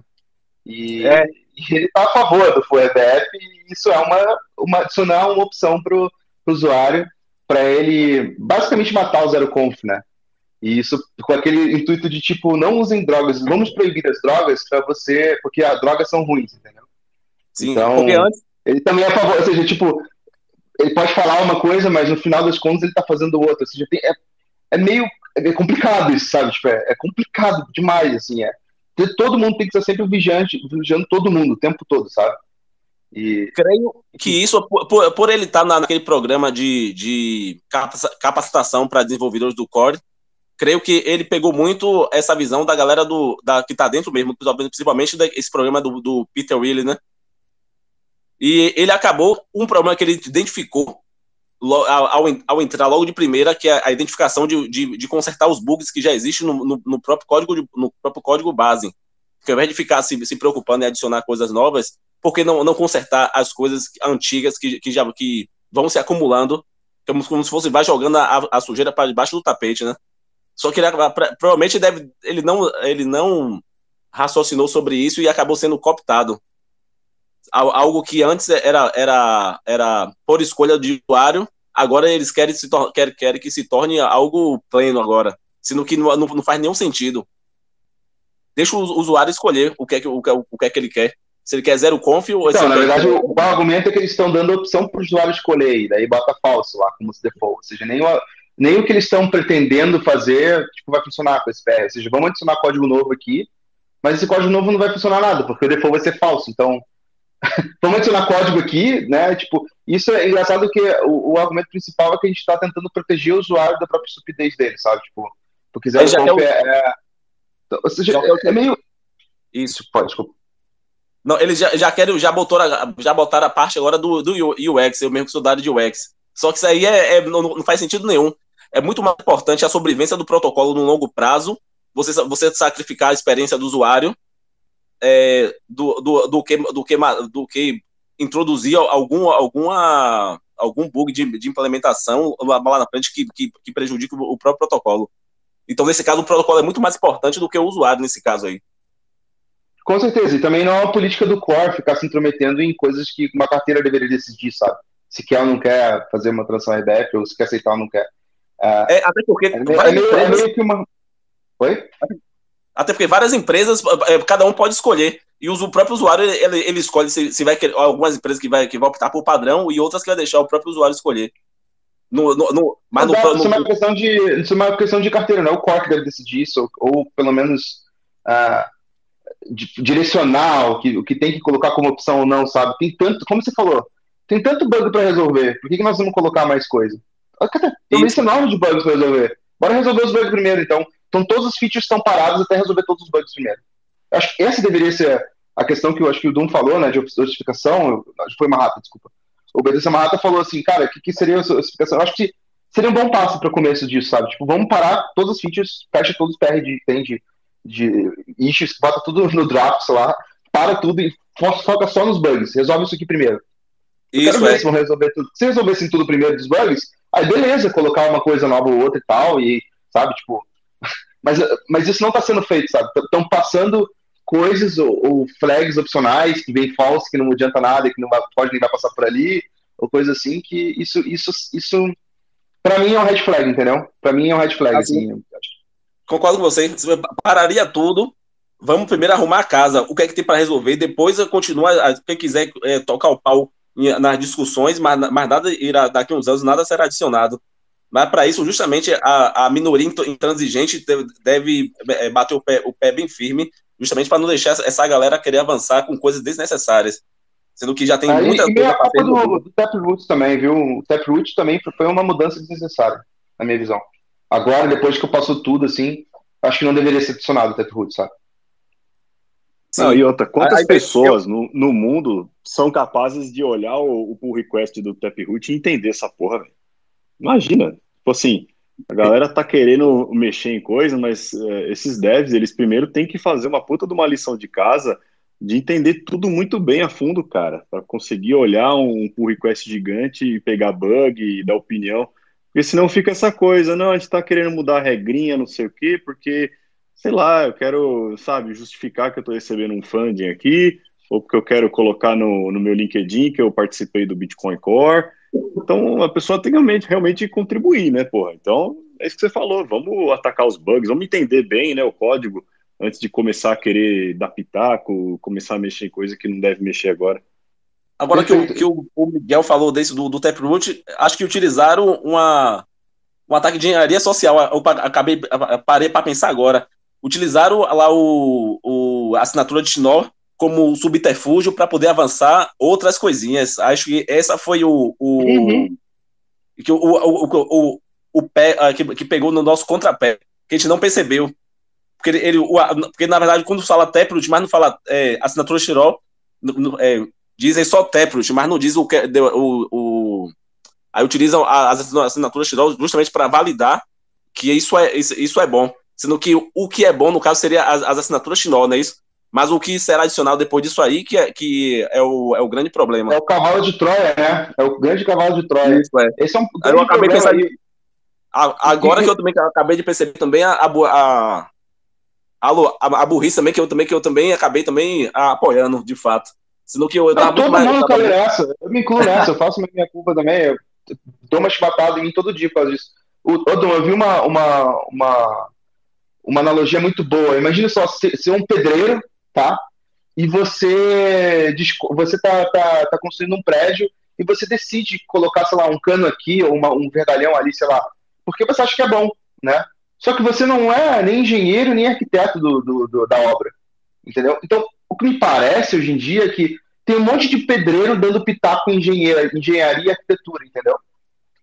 E, é. e ele tá a favor do Full EBF e isso é uma, uma, isso não é uma opção pro, pro usuário para ele basicamente matar o zero conf, né? E isso com aquele intuito de tipo, não usem drogas, vamos proibir as drogas para você, porque as drogas são ruins, entendeu? Sim, então, porque antes... ele também é a favor, ou seja, tipo, ele pode falar uma coisa, mas no final das contas ele tá fazendo outra. Ou seja, tem, é, é meio é complicado isso, sabe? Tipo, é, é, complicado demais, assim. É. Todo mundo tem que estar sempre vigiante, vigiando todo mundo, o tempo todo, sabe? E, Creio que isso, por, por- ele estar na- naquele programa de, de capaci- capacitação para desenvolvedores do Core, creio que ele pegou muito essa visão da galera do, da, que está dentro mesmo, principalmente desse programa do, do Peter Willis, né? E ele acabou um problema que ele identificou ao, ao, entrar logo de primeira, que é a identificação de, de, de consertar os bugs que já existem no, no, no próprio código de- no próprio código base. Que ao invés de ficar se, se preocupando em adicionar coisas novas, por que não, não consertar as coisas antigas que, que já que vão se acumulando, como, como se fosse vai jogando a, a sujeira para debaixo do tapete, né? Só que ele, provavelmente deve, ele não ele não raciocinou sobre isso e acabou sendo cooptado. Al- Algo que antes era, era, era por escolha de usuário, agora eles querem, se querem, querem que se torne algo pleno agora, sendo que não, não, faz nenhum sentido. Deixa o usuário escolher o que é que, o que, é- o que, é que ele quer. Se ele quer zero conf ou se Então, na quer- verdade, o, o argumento é que eles estão dando a opção para o usuário escolher, e daí bota falso lá como se default. Ou seja, nem o, nem o que eles estão pretendendo fazer tipo, vai funcionar com esse PR. Ou seja, vamos adicionar código novo aqui, mas esse código novo não vai funcionar nada, porque o default vai ser falso. Então, vamos adicionar código aqui, né? Tipo, isso é engraçado que o, o argumento principal é que a gente está tentando proteger o usuário da própria estupidez dele, sabe? Tipo, já conf quer o- é, é- Ou seja, Já é meio. Isso. Pode, desculpa. Não, eles já, já querem, já botaram, a- já botaram a parte agora do, do UX, eu mesmo que sou da área de UX. Só que isso aí é, é- não, não faz sentido nenhum. É muito mais importante a sobrevivência do protocolo no longo prazo, você, você sacrificar a experiência do usuário é, do, do, do, que, do, que, do que introduzir algum, alguma, algum bug de, de implementação lá lá na frente que, que, que prejudique o próprio protocolo. Então, nesse caso, o protocolo é muito mais importante do que o usuário, nesse caso aí. Com certeza, e também não é uma política do core ficar se intrometendo em coisas que uma carteira deveria decidir, sabe? Se quer ou não quer fazer uma transação RDF, ou se quer aceitar ou não quer. É, até porque É, meio- é meio, é meio que uma. Oi? Até porque várias empresas, eh, cada um pode escolher. E o próprio usuário, ele, ele escolhe se, se vai querer. Algumas empresas que vai, que vão optar por padrão e outras que vai deixar o próprio usuário escolher. No, no, no- mas Exato, no- isso, é uma questão de, isso é uma questão de carteira, não é o core que deve decidir isso, ou, ou pelo menos di- direcionar o que, o que tem que colocar como opção ou não, sabe? Tem tanto, como você falou, tem tanto bug para resolver, por que, que nós vamos colocar mais coisa? Tem uma lista enorme de bugs para resolver. Bora resolver os bugs primeiro, então. Então todos os features estão parados até resolver todos os bugs primeiro. Eu acho que essa deveria ser a questão que eu acho que o Doom falou, né, de justificação, foi Marrata, desculpa. O Bedelsa Marrata falou assim, cara, o que, que seria a sua explicação? Eu acho que seria um bom passo para o começo disso, sabe? Tipo, vamos parar todas as features, fecha todos os PR de, tem de, de issues, bota tudo no drafts lá, para tudo e fo- foca só nos bugs. Resolve isso aqui primeiro. Eu Isso quero ver é. se vão resolver tudo. Se resolvessem tudo primeiro dos bugs, aí beleza, colocar uma coisa nova ou outra e tal, e, sabe, tipo. Mas, mas isso não está sendo feito, sabe? Estão passando coisas ou, ou flags opcionais que vem false, que não adianta nada, que não vai, pode nem vai passar por ali, ou coisa assim, que isso, isso, isso pra mim é um red flag, entendeu? Pra mim é um red flag, Assim, assim. Concordo com você. Você pararia tudo. Vamos primeiro arrumar a casa. O que é que tem para resolver? Depois continua. Quem quiser eh, tocar o pau nas discussões, mas, mas nada irá, daqui a uns anos nada será adicionado. Mas para isso, justamente, a, a minoria intr- intransigente deve, deve eh, bater o pé, o pé bem firme, justamente para não deixar essa- galera querer avançar com coisas desnecessárias. Sendo que já tem Aí, muita e coisa a para ser culpa do, do Taproot também, viu? O Taproot também foi uma mudança desnecessária, na minha visão. Agora, depois que eu passou tudo, assim, acho que não deveria ser adicionado o Taproot, sabe? Não, e outra, quantas Aí- pessoas no, no mundo são capazes de olhar o, o pull request do Taproot e entender essa porra, velho? Imagina, tipo assim, a galera tá querendo mexer em coisa, mas é, esses devs, eles primeiro têm que fazer uma puta de uma lição de casa de entender tudo muito bem a fundo, cara, para conseguir olhar um pull request gigante e pegar bug e dar opinião. Porque senão fica essa coisa, não, a gente tá querendo mudar a regrinha, não sei o quê, porque sei lá, eu quero, sabe, justificar que eu estou recebendo um funding aqui, ou porque eu quero colocar no, no meu LinkedIn que eu participei do Bitcoin Core. Então, a pessoa tem realmente, realmente contribuir, né, porra? Então, é isso que você falou, vamos atacar os bugs, vamos entender bem, né, o código, antes de começar a querer dar pitaco, começar a mexer em coisa que não deve mexer agora. Agora que, o, que o, o Miguel falou desse do, do Taproot, acho que utilizaram uma, um ataque de engenharia social. Eu acabei, parei para pensar agora. Utilizaram lá o, o a assinatura de Schnorr como subterfúgio para poder avançar outras coisinhas. Acho que essa foi o. o uhum. que o, o, o, o, o pé uh, que, que pegou no nosso contrapé, que a gente não percebeu. Porque, ele, ele o, porque na verdade, quando fala Taproot, mas não fala é, assinatura Xirol, é, dizem só Taproot, mas não diz o que. O, o, aí utilizam as assinaturas Xirol justamente para validar que isso é, isso, isso é bom. Sendo que o que é bom, no caso, seria as, as assinaturas Xinol, não é isso? Mas o que será adicional depois disso aí, que é, que é, o, é o grande problema. É o cavalo de Troia, né? É o grande cavalo de Troia. Isso, é. Esse é um eu acabei pensando. Agora que eu também acabei de perceber também a, a, a, a, burrice também, que eu também, que eu também acabei também apoiando, de fato. Sendo que eu, eu tava todo mundo caiu nessa. Eu me incluo nessa, eu faço minha culpa também. Eu dou uma chibatada em mim todo dia por causa disso. O, Odom, eu vi uma, uma, uma, uma analogia muito boa. Imagina só ser um pedreiro tá? E você você tá, tá, tá construindo um prédio e você decide colocar, sei lá, um cano aqui ou uma, um verdalhão ali, sei lá, porque você acha que é bom, né? Só que você não é nem engenheiro nem arquiteto do, do, do, da obra, entendeu? Então, o que me parece hoje em dia é que tem um monte de pedreiro dando pitaco em engenharia, engenharia e arquitetura, entendeu?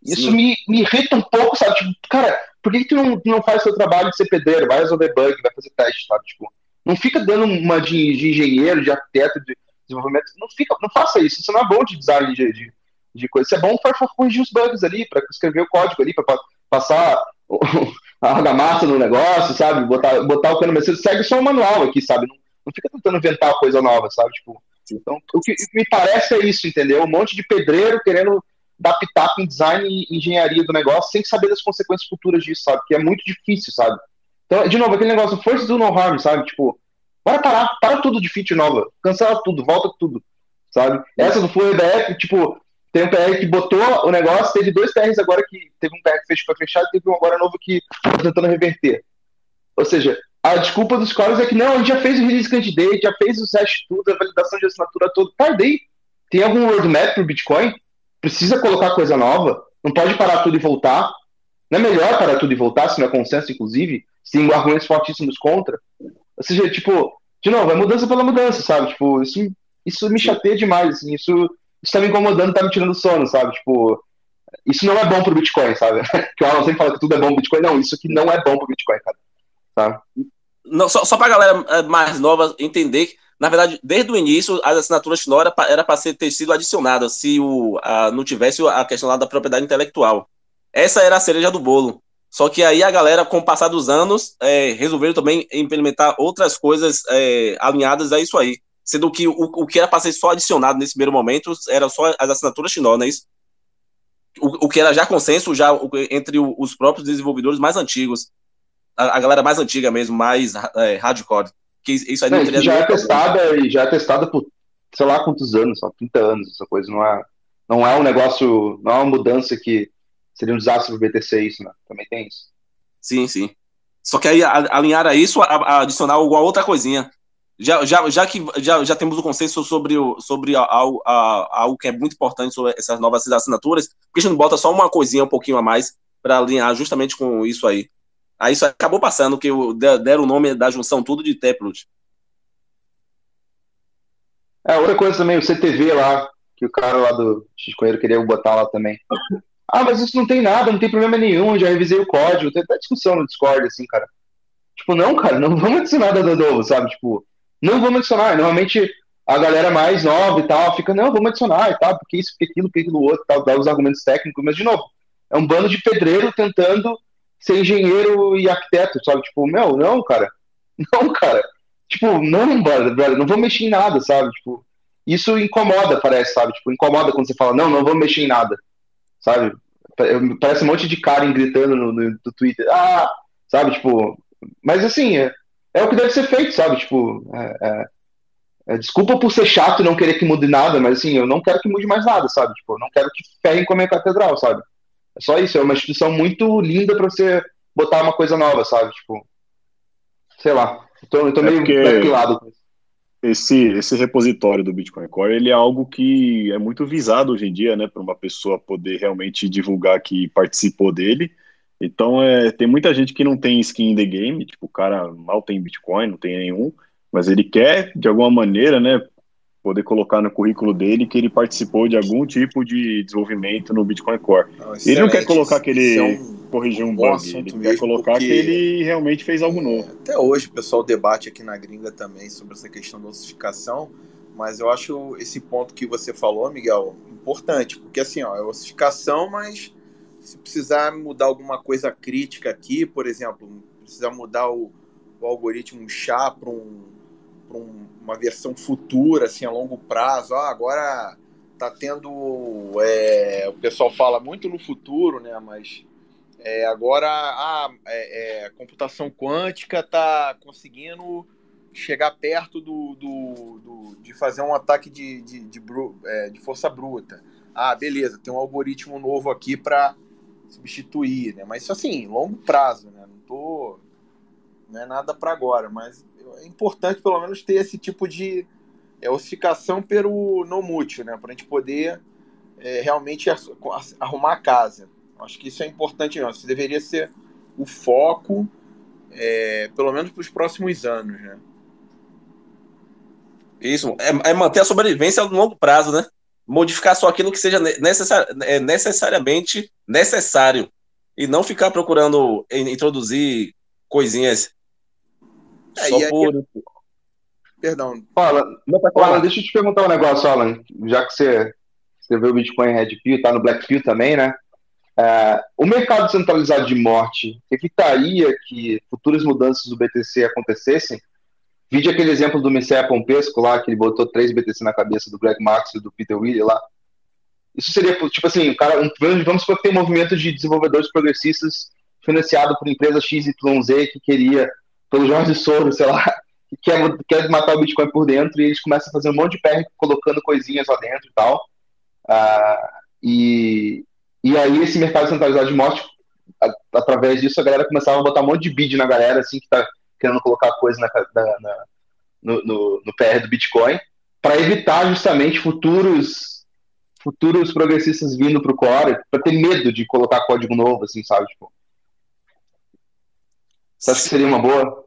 Isso me, me irrita um pouco, sabe? Tipo, cara, por que, que tu não, não faz seu trabalho de ser pedreiro? Vai resolver bug, vai fazer teste, sabe? Tipo, não fica dando uma de, de engenheiro, de arquiteto, de desenvolvimento. Não, fica, não faça isso. Isso não é bom de design de, de, de coisa. Isso é bom para corrigir os bugs ali, para escrever o código ali, para passar a argamassa no negócio, sabe? Botar, botar o cano. Mas você segue só o manual aqui, sabe? Não, não fica tentando inventar coisa nova, sabe? Tipo, então, o que me parece é isso, entendeu? Um monte de pedreiro querendo dar pitaco em design e engenharia do negócio sem saber das consequências futuras disso, sabe? Que é muito difícil, sabe? Então, de novo, aquele negócio, force do no harm, sabe? Tipo, bora parar, para tudo de feature nova, cancela tudo, volta tudo, sabe? Essa do Flow EDF, tipo, tem um PR que botou o negócio, teve dois PRs agora que teve um PR que fez foi fechado, teve um agora novo que tá tentando reverter. Ou seja, a desculpa dos caras é que não, a gente já fez o release candidate, já fez o hash tudo, a validação de assinatura toda. Tardei. Tem algum roadmap pro Bitcoin? Precisa colocar coisa nova? Não pode parar tudo e voltar? Não é melhor parar tudo e voltar, se não é consenso, inclusive? Tem argumentos fortíssimos contra? Ou seja, tipo, de novo, é mudança pela mudança, sabe? Tipo, isso, isso me chateia demais, assim, isso, isso tá me incomodando, tá me tirando sono, sabe? Tipo, isso não é bom pro Bitcoin, sabe? que o Alan sempre fala que tudo é bom pro Bitcoin. Não, isso aqui não é bom pro Bitcoin, cara. Sabe? Não, só, só pra galera é, mais nova entender que, na verdade, desde o início, as assinaturas não era para ter sido adicionadas se o, a, não tivesse a questão lá da propriedade intelectual. Essa era a cereja do bolo. Só que aí a galera, com o passar dos anos, é, resolveram também implementar outras coisas é, alinhadas a isso aí. Sendo que o, o que era para ser só adicionado nesse primeiro momento era só as assinaturas Xinó, não é isso? O, o que era já consenso já entre os próprios desenvolvedores mais antigos. A, a galera mais antiga mesmo, mais é, hardcore. Que isso aí não, não teria já é testada e já é testada por sei lá quantos anos, só 30 anos, essa coisa não é, não é um negócio, não é uma mudança que seria um desastre pro BTC isso, né? Também tem isso. Sim, sim. Só que aí alinhar a isso, a, a adicionar alguma outra coisinha. Já, já, já que já, já temos o consenso sobre, o, sobre algo, a, algo que é muito importante sobre essas novas assinaturas, porque a gente não bota só uma coisinha um pouquinho a mais para alinhar justamente com isso aí. Aí isso acabou passando, que deram o nome da junção tudo de Taproot. É, outra coisa também, o CTV lá, que o cara lá do X-Coelho queria botar lá também. Ah, mas isso não tem nada, não tem problema nenhum, já revisei o código. Tem até discussão no Discord, assim, cara. Tipo, não, cara, não vamos adicionar nada novo, sabe? Tipo, não vamos adicionar. Normalmente a galera mais nova e tal fica, não, vamos adicionar e tal, porque isso, porque aquilo, porque aquilo outro, tal, dá os argumentos técnicos, mas de novo, é um bando de pedreiro tentando ser engenheiro e arquiteto, sabe? Tipo, meu, não, cara. Não, cara. Tipo, não, brother, não vou mexer em nada, sabe? Tipo, isso incomoda, parece, sabe? Tipo, incomoda quando você fala, não, não vou mexer em nada sabe? Parece um monte de Karen gritando no, no, no Twitter, ah, sabe? Tipo, mas assim, é, é o que deve ser feito, sabe? Tipo, é, é, é, desculpa por ser chato e não querer que mude nada, mas assim, eu não quero que mude mais nada, sabe? Tipo, eu não quero que ferrem com a minha catedral, sabe? É só isso, é uma instituição muito linda para você botar uma coisa nova, sabe? Tipo, sei lá. Eu tô, eu tô é meio porque... com isso esse, esse repositório do Bitcoin Core ele é algo que é muito visado hoje em dia, né, para uma pessoa poder realmente divulgar que participou dele. Então, é, tem muita gente que não tem skin in the game, tipo, o cara mal tem Bitcoin, não tem nenhum, Mas ele quer, de alguma maneira, né, poder colocar no currículo dele que ele participou de algum tipo de desenvolvimento no Bitcoin Core. Não, ele não quer colocar que ele é um, corrigiu um, um bug, ele quer colocar que ele realmente fez algo novo. Até hoje o pessoal debate aqui na gringa também sobre essa questão da ossificação, mas eu acho esse ponto que você falou, Miguel, importante, porque assim, ó, é ossificação, mas se precisar mudar alguma coisa crítica aqui, por exemplo, precisar mudar o, o algoritmo chá para um, um, uma versão futura, assim, a longo prazo. Ah, agora tá tendo. É, o pessoal fala muito no futuro, né? Mas é, agora a é, é, computação quântica tá conseguindo chegar perto do, do, do de fazer um ataque de, de, de, é, de, força bruta. Ah, beleza, tem um algoritmo novo aqui para substituir, né? Mas isso assim, longo prazo, né? Não tô não é nada para agora, mas é importante pelo menos ter esse tipo de é, ossificação pelo no mútil, né? Para a gente poder é, realmente arrumar a casa. Acho que isso é importante mesmo. Isso deveria ser o foco, é, pelo menos para os próximos anos, né? Isso, é, é, manter a sobrevivência a longo prazo, né? Modificar só aquilo que seja necessari é, necessariamente necessário. E não ficar procurando introduzir coisinhas é, Só por... Aqui... Perdão. Fala, Alan, deixa eu te perguntar um negócio, Alan. Já que você, você vê o Bitcoin Red Pill, tá no Black Pill também, né? É, o mercado centralizado de morte evitaria que futuras mudanças do BTC acontecessem? Vide aquele exemplo do Messiah Pompesco lá, que ele botou três BTC na cabeça do Greg Marx e do Peter Willie lá. Isso seria, tipo assim, cara, vamos supor que tem um movimento de desenvolvedores progressistas financiado por empresa XYZ que queria pelo Jorge Soros, sei lá, que quer, quer matar o Bitcoin por dentro e eles começam a fazer um monte de PR colocando coisinhas lá dentro e tal. Uh, e, e aí esse mercado centralizado de morte, a, através disso, a galera começava a botar um monte de bid na galera, assim, que tá querendo colocar coisa na, na, na no, no, no PR do Bitcoin, para evitar justamente futuros futuros progressistas vindo para o core, para ter medo de colocar código novo, assim, sabe? Tipo, você acha que seria uma boa?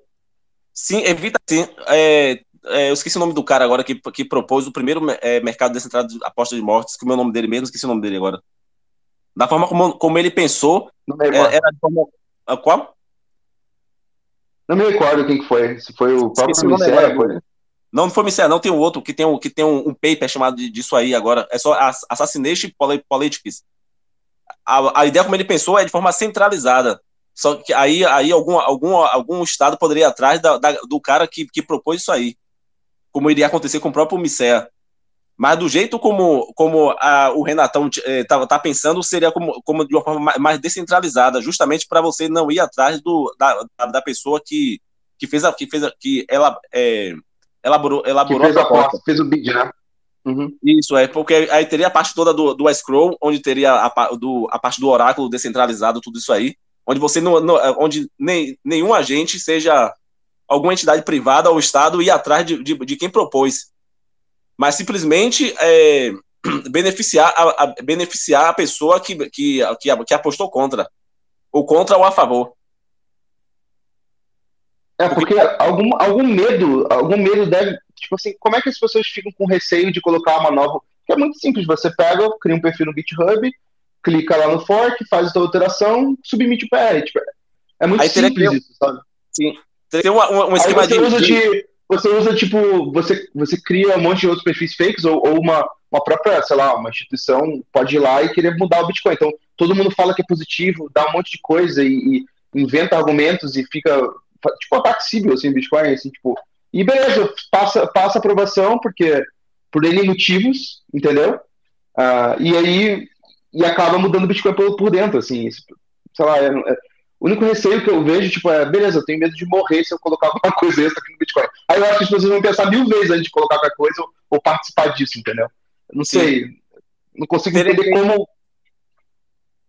Sim, evita sim. É, é, eu esqueci o nome do cara agora que, que propôs o primeiro é, mercado descentrado de aposta de mortes, que o meu nome dele mesmo, esqueci o nome dele agora. Da forma como, como ele pensou, é, era de forma. A qual? Não me recordo quem que foi. Se foi o próprio Misséria, foi. Não, não foi Misséria, não. Tem um outro que tem um, que tem um, um paper chamado disso aí agora. É só Assassination Politics. A, a ideia como ele pensou é de forma centralizada. Só que aí, aí algum, algum, algum estado poderia ir atrás da, da, do cara que, que propôs isso aí. Como iria acontecer com o próprio Micea. Mas do jeito como, como a, o Renatão está eh, tá pensando, seria como, como de uma forma mais descentralizada, justamente para você não ir atrás do, da, da pessoa que, que fez a, que fez a, que ela é, elaborou, elaborou que fez a proposta, fez o bid, né? Uhum. Isso, é, porque aí teria a parte toda do, do escroll, onde teria a, do, a parte do oráculo descentralizado, tudo isso aí onde você não, não onde nem, nenhum agente, seja alguma entidade privada ou Estado, ir atrás de, de, de quem propôs, mas simplesmente é, beneficiar, a, a, beneficiar a pessoa que, que, que, que apostou contra, ou contra ou a favor. É, porque algum, algum medo, algum medo deve. Tipo assim, como é que as pessoas ficam com receio de colocar uma nova. Que é muito simples, você pega, cria um perfil no GitHub, clica lá no fork, faz a sua alteração, submite o PR. Tipo, é muito Aí simples isso, sabe? Sim. Tem um, um esquema você de... Usa de... Você usa, tipo, você, você cria um monte de outros perfis fakes ou, ou uma, uma própria, sei lá, uma instituição pode ir lá e querer mudar o Bitcoin. Então, todo mundo fala que é positivo, dá um monte de coisa e, e inventa argumentos e fica, tipo, ataque civil, assim, Bitcoin, assim, tipo... E beleza, passa, passa aprovação, porque por N motivos, entendeu? Uh, e aí e acaba mudando o Bitcoin por, por dentro, assim, sei lá, é, é, o único receio que eu vejo, tipo, é, beleza, eu tenho medo de morrer se eu colocar alguma coisa extra aqui no Bitcoin. Aí eu acho que as pessoas vão pensar mil vezes antes de colocar qualquer coisa ou, ou participar disso, entendeu? Eu não Sim. sei, não consigo entender que... como...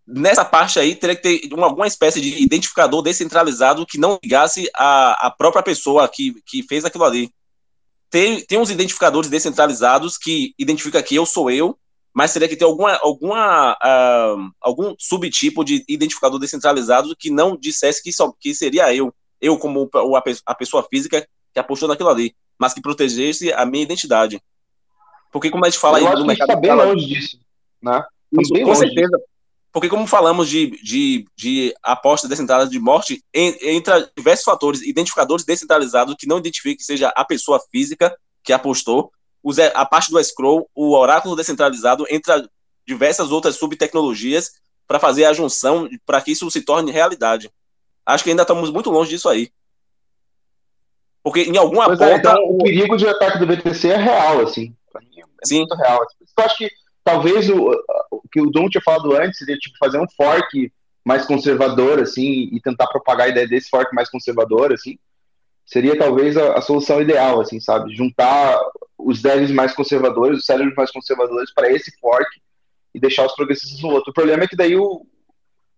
Nessa parte aí, teria que ter uma, alguma espécie de identificador descentralizado que não ligasse a, a própria pessoa que, que fez aquilo ali. Tem, tem uns identificadores descentralizados que identifica que eu sou eu, mas teria que ter alguma, alguma, uh, algum subtipo de identificador descentralizado que não dissesse que, só, que seria eu, eu como a, a pessoa física que apostou naquilo ali. mas que protegesse a minha identidade. Porque como a gente fala Eu aí gente mercado tá bem longe disso, né? Isso, bem com certeza. Porque como falamos de, de, de apostas descentralizadas de morte, en- entra diversos fatores, identificadores descentralizados que não identificam que seja a pessoa física que apostou, a parte do escrow, o oráculo descentralizado, entra diversas outras subtecnologias para fazer a junção, para que isso se torne realidade. Acho que ainda estamos muito longe disso aí. Porque em alguma Pois é, ponta. então o perigo de ataque do BTC é real, assim. É Sim. muito real. Eu acho que talvez o, o que o Dom tinha falado antes seria tipo, fazer um fork mais conservador, assim, e tentar propagar a ideia desse fork mais conservador, assim. Seria talvez a, a solução ideal, assim, sabe? Juntar os devs mais conservadores, os cérebros mais conservadores para esse fork e deixar os progressistas no outro. O problema é que daí o,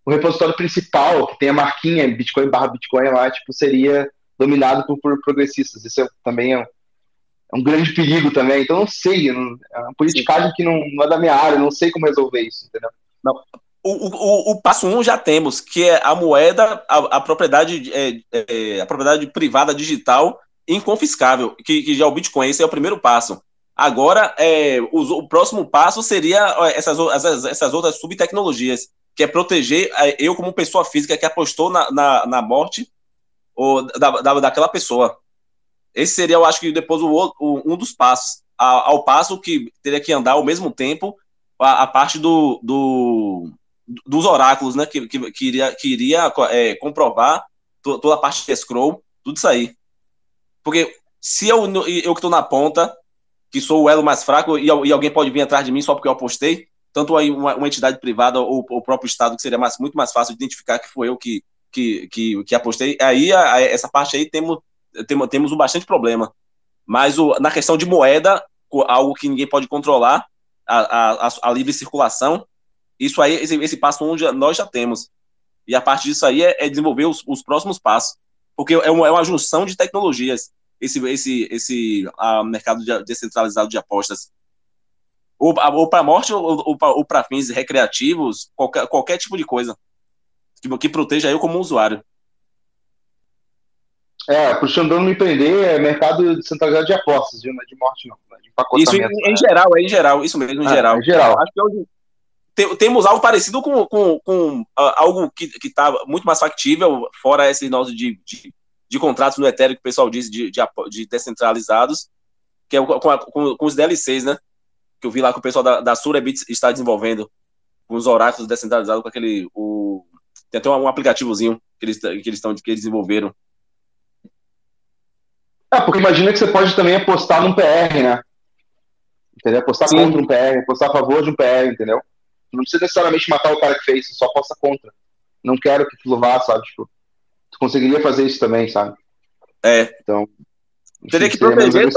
o repositório principal, que tem a marquinha Bitcoin barra Bitcoin lá, tipo, seria dominado por, por progressistas. Isso é, também é, um- é um grande perigo também. Então, não sei. não- é uma politicagem que não, não é da minha área. não sei como resolver isso, entendeu? O, o, o passo um já temos, que é a moeda, a, a propriedade, é, é, a propriedade privada digital inconfiscável, que, que já é o Bitcoin. Esse é o primeiro passo. Agora, é, o, próximo passo seria ó, essas, essas, essas outras subtecnologias, que é proteger é, eu como pessoa física que apostou na, na, na morte ou da, da, daquela pessoa. Esse seria, eu acho que depois o, o- um dos passos. Ao passo que teria que andar ao mesmo tempo a, a parte do, do, dos oráculos, né? Que, que, que iria, que iria é, comprovar to- toda a parte de scroll, tudo isso aí. Porque se eu, eu que estou na ponta, que sou o elo mais fraco, e, e alguém pode vir atrás de mim só porque eu apostei, tanto aí uma, uma entidade privada ou o próprio Estado, que seria mais, muito mais fácil de identificar que foi eu que, que, que, que apostei, aí a, a, essa parte aí temos, temos, temos um bastante problema. Mas o, na questão de moeda, algo que ninguém pode controlar, a, a, a livre circulação, isso aí, esse, esse passo já, nós já temos. E a partir disso aí é, é desenvolver os, os, próximos passos. Porque é uma, é uma junção de tecnologias, esse, esse, esse a mercado de, descentralizado de apostas. Ou, ou para morte, ou, ou, para fins recreativos, qualquer, qualquer tipo de coisa que, que proteja eu como usuário. É, pro Xandão não me prender, é mercado descentralizado de apostas, viu? Não é de morte, não. é de isso em, né? em, geral, é em geral, isso mesmo, em ah, geral. Em geral. Acho que hoje tem, temos algo parecido com, com, com uh, algo que está muito mais factível, fora esse nosso de, de, de, contratos no Ethereum que o pessoal diz de, de, de descentralizados, que é com, a, com, com, os DLCs, né? Que eu vi lá que o pessoal da, da Surebit está desenvolvendo, com os oráculos descentralizados, com aquele. O, tem até um aplicativozinho que eles, que eles, estão, que eles desenvolveram. É, porque imagina que você pode também apostar num PR, né? Entendeu? Apostar Sim. contra um PR, apostar a favor de um PR, entendeu? Não precisa necessariamente matar o cara que fez, só aposta contra. Não quero que aquilo vá, sabe? Tipo, tu conseguiria fazer isso também, sabe? É. Então. Teria que proteger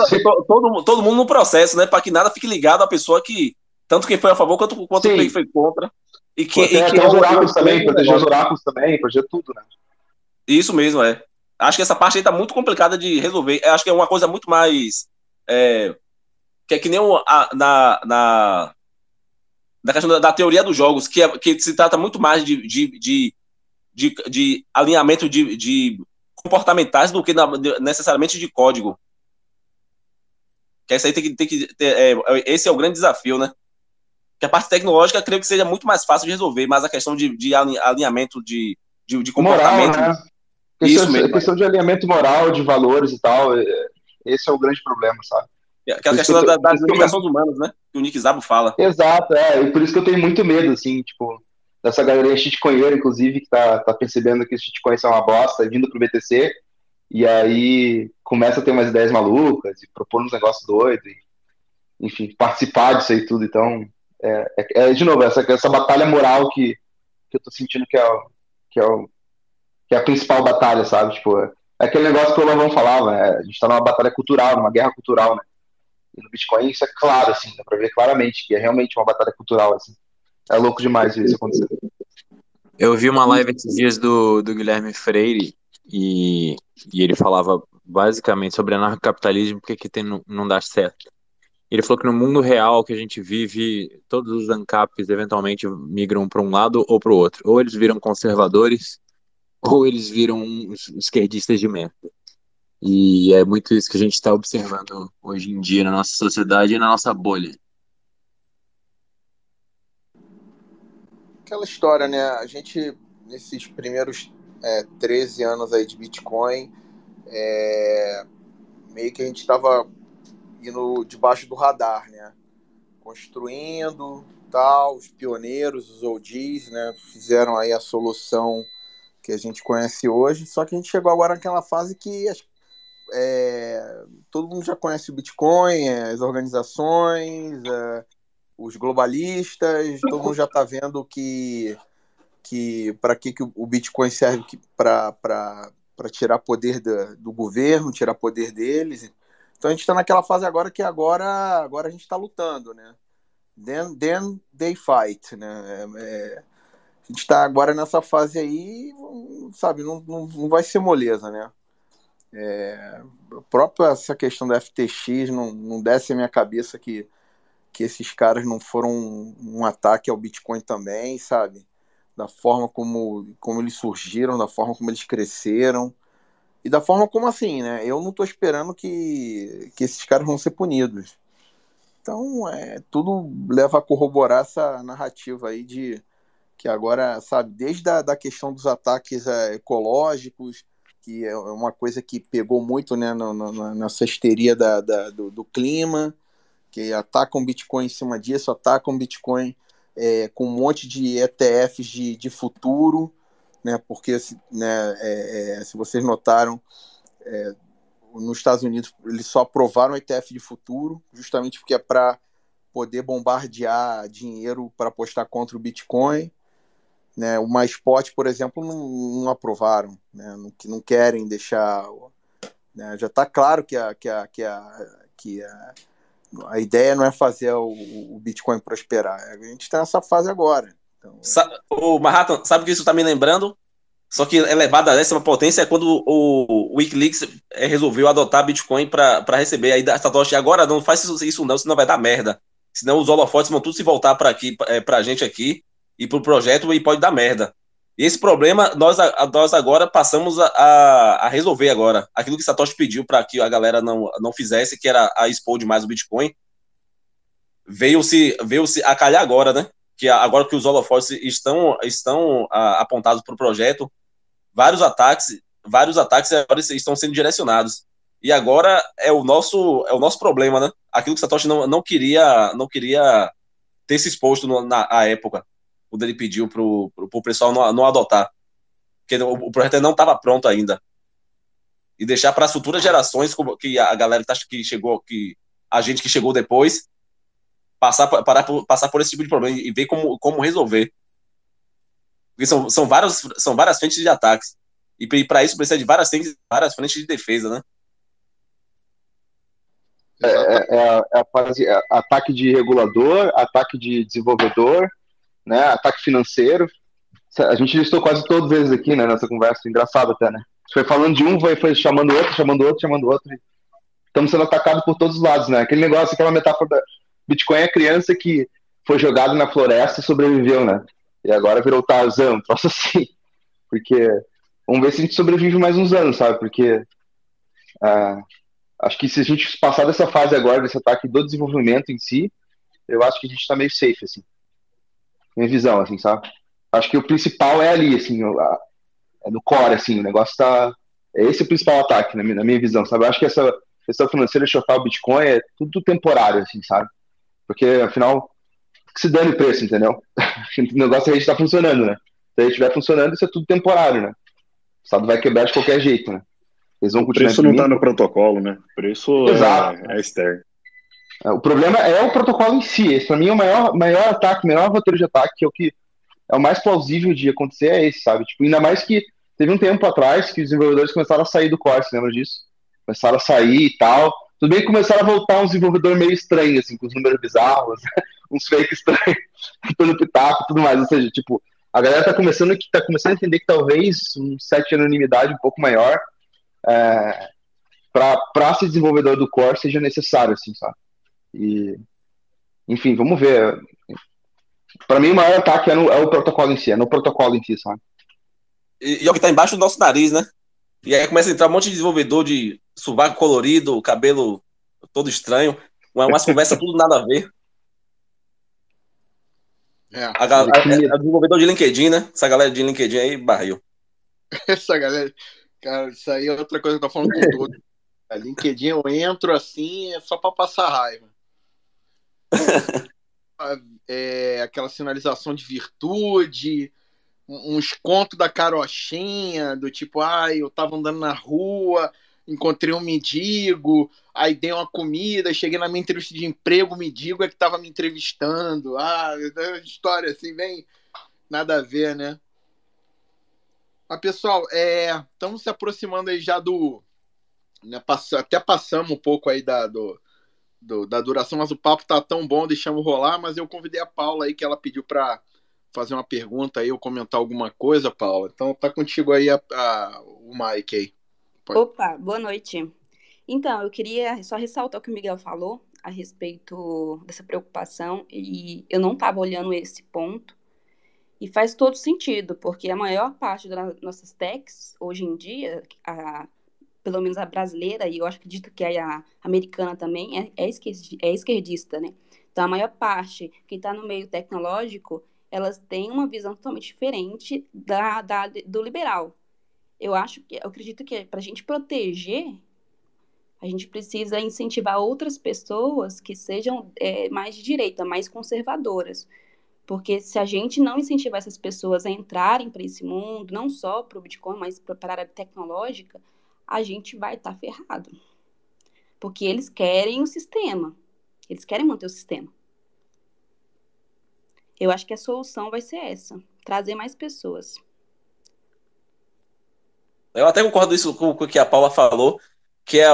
todo, todo mundo no processo, né? Para que nada fique ligado à pessoa que. Tanto quem foi a favor quanto, quanto quem foi contra. E que, e que os oráculos também, proteger os oráculos também, proteger tudo, né? Isso mesmo, é. Acho que essa parte aí tá muito complicada de resolver. Acho que é uma coisa muito mais. É, que é que nem o, a, na, na, na questão da, da, teoria dos jogos, que, é, que se trata muito mais de, de, de, de, de alinhamento de, de, comportamentais do que na, necessariamente de código. Que essa aí tem que, tem que ter, é, esse é o grande desafio, né? Que a parte tecnológica creio que seja muito mais fácil de resolver, mas a questão de, de alinhamento de, de, de comportamento. Moral, né? Questão, Isso mesmo, questão de alinhamento moral, de valores e tal, esse é o grande problema, sabe? É a questão da, das limitações eu... humanas, né? Que o Nick Zabo fala. Exato, é, e por isso que eu tenho muito medo, assim, tipo, dessa galerinha shitcoinheira, inclusive, que tá, tá percebendo que os shitcoins são uma bosta, vindo pro BTC, e aí começa a ter umas ideias malucas, e propor uns negócios doidos, e, enfim, participar disso aí tudo, então, é, é, é de novo, essa, essa batalha moral que, que eu tô sentindo que é, o, que é o que é a principal batalha, sabe? Tipo, é aquele negócio que o Lavão falava, né? A gente tá numa batalha cultural, numa guerra cultural, né? No Bitcoin isso é claro, assim, dá pra ver claramente que é realmente uma batalha cultural, assim. É louco demais isso acontecer. Eu vi uma live esses dias do, do Guilherme Freire e, e ele falava basicamente sobre anarcocapitalismo, porque que tem, não, não dá certo. Ele falou que no mundo real que a gente vive, todos os ANCAPs eventualmente migram para um lado ou para o outro. Ou eles viram conservadores, ou eles viram esquerdistas de merda. E é muito isso que a gente está observando hoje em dia na nossa sociedade e na nossa bolha. Aquela história, né? A gente, nesses primeiros é, 13 anos aí de Bitcoin, é, meio que a gente estava indo debaixo do radar, né? Construindo, tal, os pioneiros, os OGs, né? Fizeram aí a solução que a gente conhece hoje, só que a gente chegou agora naquela fase que é, todo mundo já conhece o Bitcoin, as organizações, é, os globalistas, todo mundo já está vendo que, que para que, que o Bitcoin serve para tirar poder do, do governo, tirar poder deles. Então a gente está naquela fase agora que agora, agora a gente está lutando, né? Then, then they fight, né? É, é, a gente está agora nessa fase aí, sabe, não, não, não vai ser moleza, né? É, própria essa questão da FTX não, não desce a minha cabeça que, que esses caras não foram um, um ataque ao Bitcoin também, sabe? Da forma como, como eles surgiram, da forma como eles cresceram e da forma como assim, né? Eu não estou esperando que, que esses caras vão ser punidos. Então, é, tudo leva a corroborar essa narrativa aí de que agora, sabe, desde a da questão dos ataques é, ecológicos, que é uma coisa que pegou muito né, no, no, nessa histeria da, da do, do, clima, que atacam Bitcoin em cima disso, atacam Bitcoin é, com um monte de ETFs de, de futuro, né, porque né, é, é, se vocês notaram, é, nos Estados Unidos eles só aprovaram ETF de futuro, justamente porque é para poder bombardear dinheiro para apostar contra o Bitcoin. Né? O MySpot, por exemplo, não, não aprovaram, né? não, que não querem deixar. Né? Já está claro que, a, que, a, que, a, que a, a ideia não é fazer o, o Bitcoin prosperar. A gente está nessa fase agora. Então... O Manhattan, sabe o que isso está me lembrando? Só que elevado a décima potência é quando o Wikileaks é, resolveu adotar Bitcoin para receber. Aí Satoshi, agora não faz isso não, senão vai dar merda. Senão os holofotes vão tudo se voltar para aqui, é, para a gente aqui e para o projeto e pode dar merda. E esse problema nós, nós agora passamos a, a resolver agora. Aquilo que Satoshi pediu para que a galera não, não fizesse, que era a expor demais o Bitcoin, veio-se veio -se a calhar agora, né? Que agora que os holofotes estão, estão a, apontados para o projeto, vários ataques, vários ataques agora estão sendo direcionados. E agora é o nosso é o nosso problema, né? Aquilo que Satoshi não, não queria não queria ter se exposto no, na época quando ele pediu para o pessoal não, não adotar. Porque o, o projeto não estava pronto ainda. E deixar para as futuras gerações, que a galera que, tá, que chegou, que a gente que chegou depois, passar, parar, passar por esse tipo de problema e ver como, como resolver. Porque são, são, vários, são várias frentes de ataques. E para isso precisa de várias frentes, várias frentes de defesa, né? É, é, é, é, a fase, é ataque de regulador, ataque de desenvolvedor, né? Ataque financeiro. A gente listou quase todos eles aqui, né? Nessa conversa, engraçado até, né? Foi falando de um, foi, foi chamando outro, chamando outro, chamando outro. Estamos sendo atacados por todos os lados, né? Aquele negócio, aquela metáfora da Bitcoin é criança que foi jogado na floresta e sobreviveu, né? E agora virou Tarzan, troço assim. Porque vamos ver se a gente sobrevive mais uns anos, sabe? Porque ah, acho que se a gente passar dessa fase agora, desse ataque do desenvolvimento em si, eu acho que a gente está meio safe, assim minha visão, assim, sabe? Acho que o principal é ali, assim, é no core, assim, o negócio tá. É esse o principal ataque, na minha, na minha visão, sabe? Eu acho que essa questão financeira, chocar o Bitcoin, é tudo temporário, assim, sabe? Porque, afinal, que se dane o preço, entendeu? o negócio é a gente tá funcionando, né? Se ele estiver funcionando, isso é tudo temporário, né? O Estado vai quebrar de qualquer jeito, né? Eles vão continuar. O preço não tá no protocolo, né? O preço Exato. é, é externo. É, o problema é o protocolo em si. Esse, para mim, é o maior, maior ataque, o maior roteiro de ataque, que é o que é o mais plausível de acontecer, é esse, sabe? Tipo, ainda mais que teve um tempo atrás que os desenvolvedores começaram a sair do core, você lembra disso? Começaram a sair e tal. Tudo bem que começaram a voltar uns desenvolvedores meio estranhos, assim, com os números bizarros, uns fake estranhos, todo pitaco e tudo mais. Ou seja, tipo, a galera tá começando, tá começando a entender que talvez um set de anonimidade um pouco maior é, para ser desenvolvedor do core seja necessário, assim, sabe? E, enfim, vamos ver. Para mim, o maior ataque é, no, é, o protocolo em si, é no protocolo em si, sabe? E, e é o que tá embaixo do nosso nariz, né? E aí começa a entrar um monte de desenvolvedor de sovaco colorido, cabelo todo estranho, umas conversas tudo nada a ver. É, A, a, a, desenvolvedor de LinkedIn, né? Essa galera de LinkedIn aí barril. essa galera. Cara, isso aí é outra coisa que eu tô falando com todos. A LinkedIn eu entro assim, é só pra passar raiva. É, aquela sinalização de virtude, uns contos da carochinha, do tipo, ai, eu tava andando na rua, encontrei um mendigo, aí dei uma comida, cheguei na minha entrevista de emprego, o mendigo é que tava me entrevistando. Ah, é história assim, bem nada a ver, né? Mas, pessoal, é, estamos se aproximando aí já do. né, pass- até passamos um pouco aí da, do, do- da duração, mas o papo tá tão bom, deixamos rolar. Mas eu convidei a Paula aí, que ela pediu para fazer uma pergunta aí ou comentar alguma coisa, Paula. Então tá contigo aí a- a- o Mike aí. Pode. Opa, boa noite. Então, eu queria só ressaltar o que o Miguel falou a respeito dessa preocupação, e eu não estava olhando esse ponto, e faz todo sentido, porque a maior parte das nossas techs, hoje em dia, a- pelo menos a brasileira, e eu acho que dito que a americana também, é, é esquerdi- é esquerdista, né? Então, a maior parte que está no meio tecnológico, elas têm uma visão totalmente diferente da, da- do liberal. Eu acho que, eu acredito que para a gente proteger, a gente precisa incentivar outras pessoas que sejam é, mais de direita, mais conservadoras. Porque se a gente não incentivar essas pessoas a entrarem para esse mundo, não só para o Bitcoin, mas para a área tecnológica, a gente vai estar ferrado. Porque eles querem o sistema. Eles querem manter o sistema. Eu acho que a solução vai ser essa: trazer mais pessoas. Eu até concordo isso com o que a Paula falou, que é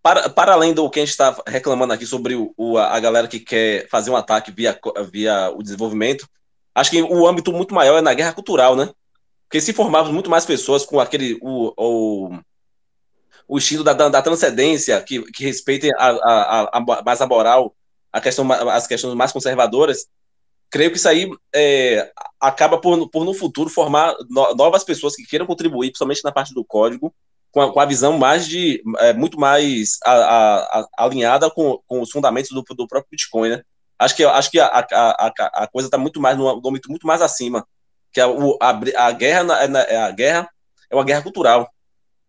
para, para além do que a gente está reclamando aqui sobre o, o- a galera que quer fazer um ataque via, via o desenvolvimento, acho que o âmbito muito maior é na guerra cultural, né? Porque se formarmos muito mais pessoas com aquele o, o, o estilo da, da, transcendência, que, que respeitem a, a, a, mais a moral, a questão, as questões mais conservadoras, creio que isso aí é, acaba por, por no futuro formar no- novas pessoas que queiram contribuir, principalmente na parte do código, com a, com a visão mais de é, muito mais a- alinhada com, com os fundamentos do, do próprio Bitcoin, né? Acho que acho que a, coisa está muito mais no âmbito muito mais acima, que o, a, guerra na- na- é a guerra é uma guerra cultural,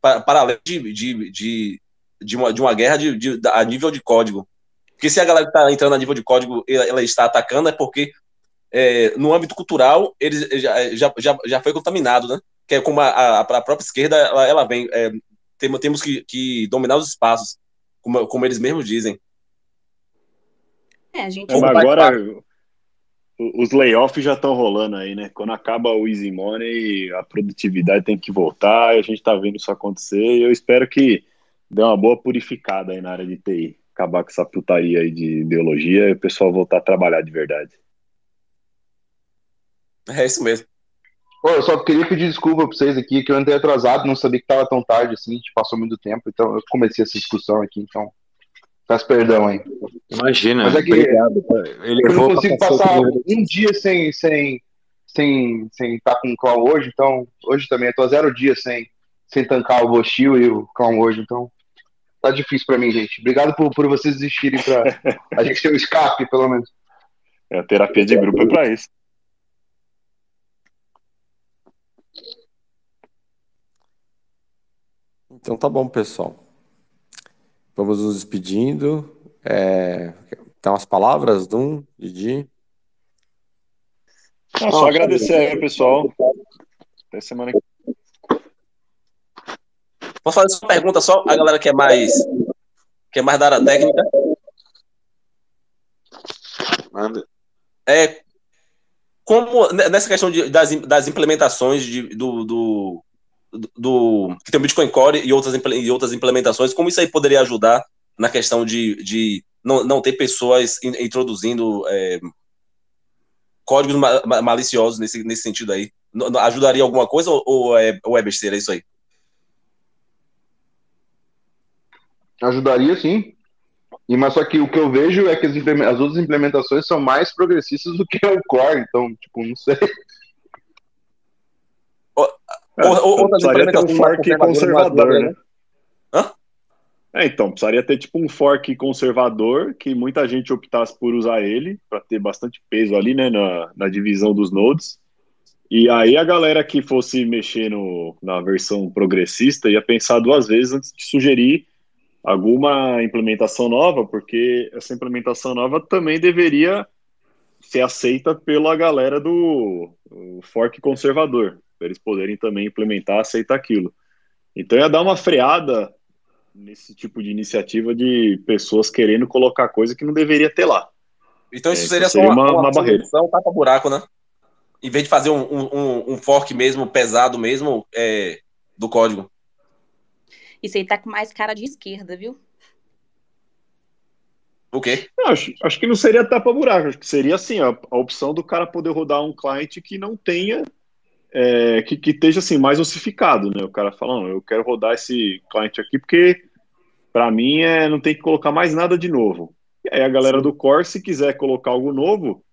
para, além de, de, de, de, uma, de uma guerra de, de, a nível de código. Porque se a galera está entrando a nível de código, ela, ela está atacando, é porque é, no âmbito cultural, ele já, já, já, já foi contaminado, né? Que é como a, a, a própria esquerda, ela, ela vem. É, temos temos que, que dominar os espaços, como, como eles mesmos dizem. É, a gente mas agora o- os layoffs já estão rolando aí, né? Quando acaba o Easy Money, a produtividade tem que voltar, e a gente está vendo isso acontecer, e eu espero que dê uma boa purificada aí na área de TI. Acabar com essa putaria aí de ideologia e o pessoal voltar a trabalhar de verdade. É isso mesmo. Pô, eu só queria pedir desculpa pra vocês aqui, que eu entrei atrasado, não sabia que tava tão tarde assim, a gente passou muito tempo, então eu comecei essa discussão aqui, então peço perdão aí. Imagina, Mas é que obrigado. Ele eu não consigo passar um dia sem sem sem sem estar com o clown hoje, então hoje também eu tô zero dias sem sem tancar o Rochil e o clown hoje, então tá difícil pra mim, gente. Obrigado por, por vocês existirem pra a gente ter um escape, pelo menos. É, a terapia de grupo é para isso. Então tá bom, pessoal. Vamos nos despedindo. É... Tem umas palavras, Dum, Didi? Não, só agradecer aí, pessoal. Até semana que Posso fazer uma pergunta só? A galera que é mais, que é mais da área técnica. Manda. É, como nessa questão de, das, das implementações de, do, do, do- que tem o Bitcoin Core e outras, e outras implementações, como isso aí poderia ajudar na questão de, de não, não ter pessoas in- introduzindo é, códigos ma- ma- maliciosos nesse, nesse sentido aí? Não- não- ajudaria alguma coisa ou, ou é, ou é besteira isso aí? Ajudaria sim. E, mas só que o que eu vejo é que as, as outras implementações são mais progressistas do que o core, então, tipo, não sei. É, Ou- outras precisaria ter um implementações mais fork conservador, né? né? Hã? É, então, precisaria ter tipo um fork conservador que muita gente optasse por usar ele para ter bastante peso ali, né, na, na divisão dos nodes. E aí a galera que fosse mexer no, na versão progressista ia pensar duas vezes antes de sugerir alguma implementação nova, porque essa implementação nova também deveria ser aceita pela galera do fork conservador, para eles poderem também implementar, aceitar aquilo. Então ia dar uma freada nesse tipo de iniciativa de pessoas querendo colocar coisa que não deveria ter lá. Então É, isso isso seria, seria só uma, uma- uma, uma barreira. solução tapa-buraco, né? Em vez de fazer um, um, um- um fork mesmo, pesado mesmo, é, do código. Isso aí tá com mais cara de esquerda, viu? O quê? Eu acho, acho que não seria tapa-buraco, acho que seria assim, a, a opção do cara poder rodar um cliente que não tenha, é, que, que esteja assim, mais ossificado, né? O cara fala, não, eu quero rodar esse cliente aqui porque para mim é, não tem que colocar mais nada de novo. E aí a galera do core, se quiser colocar algo novo,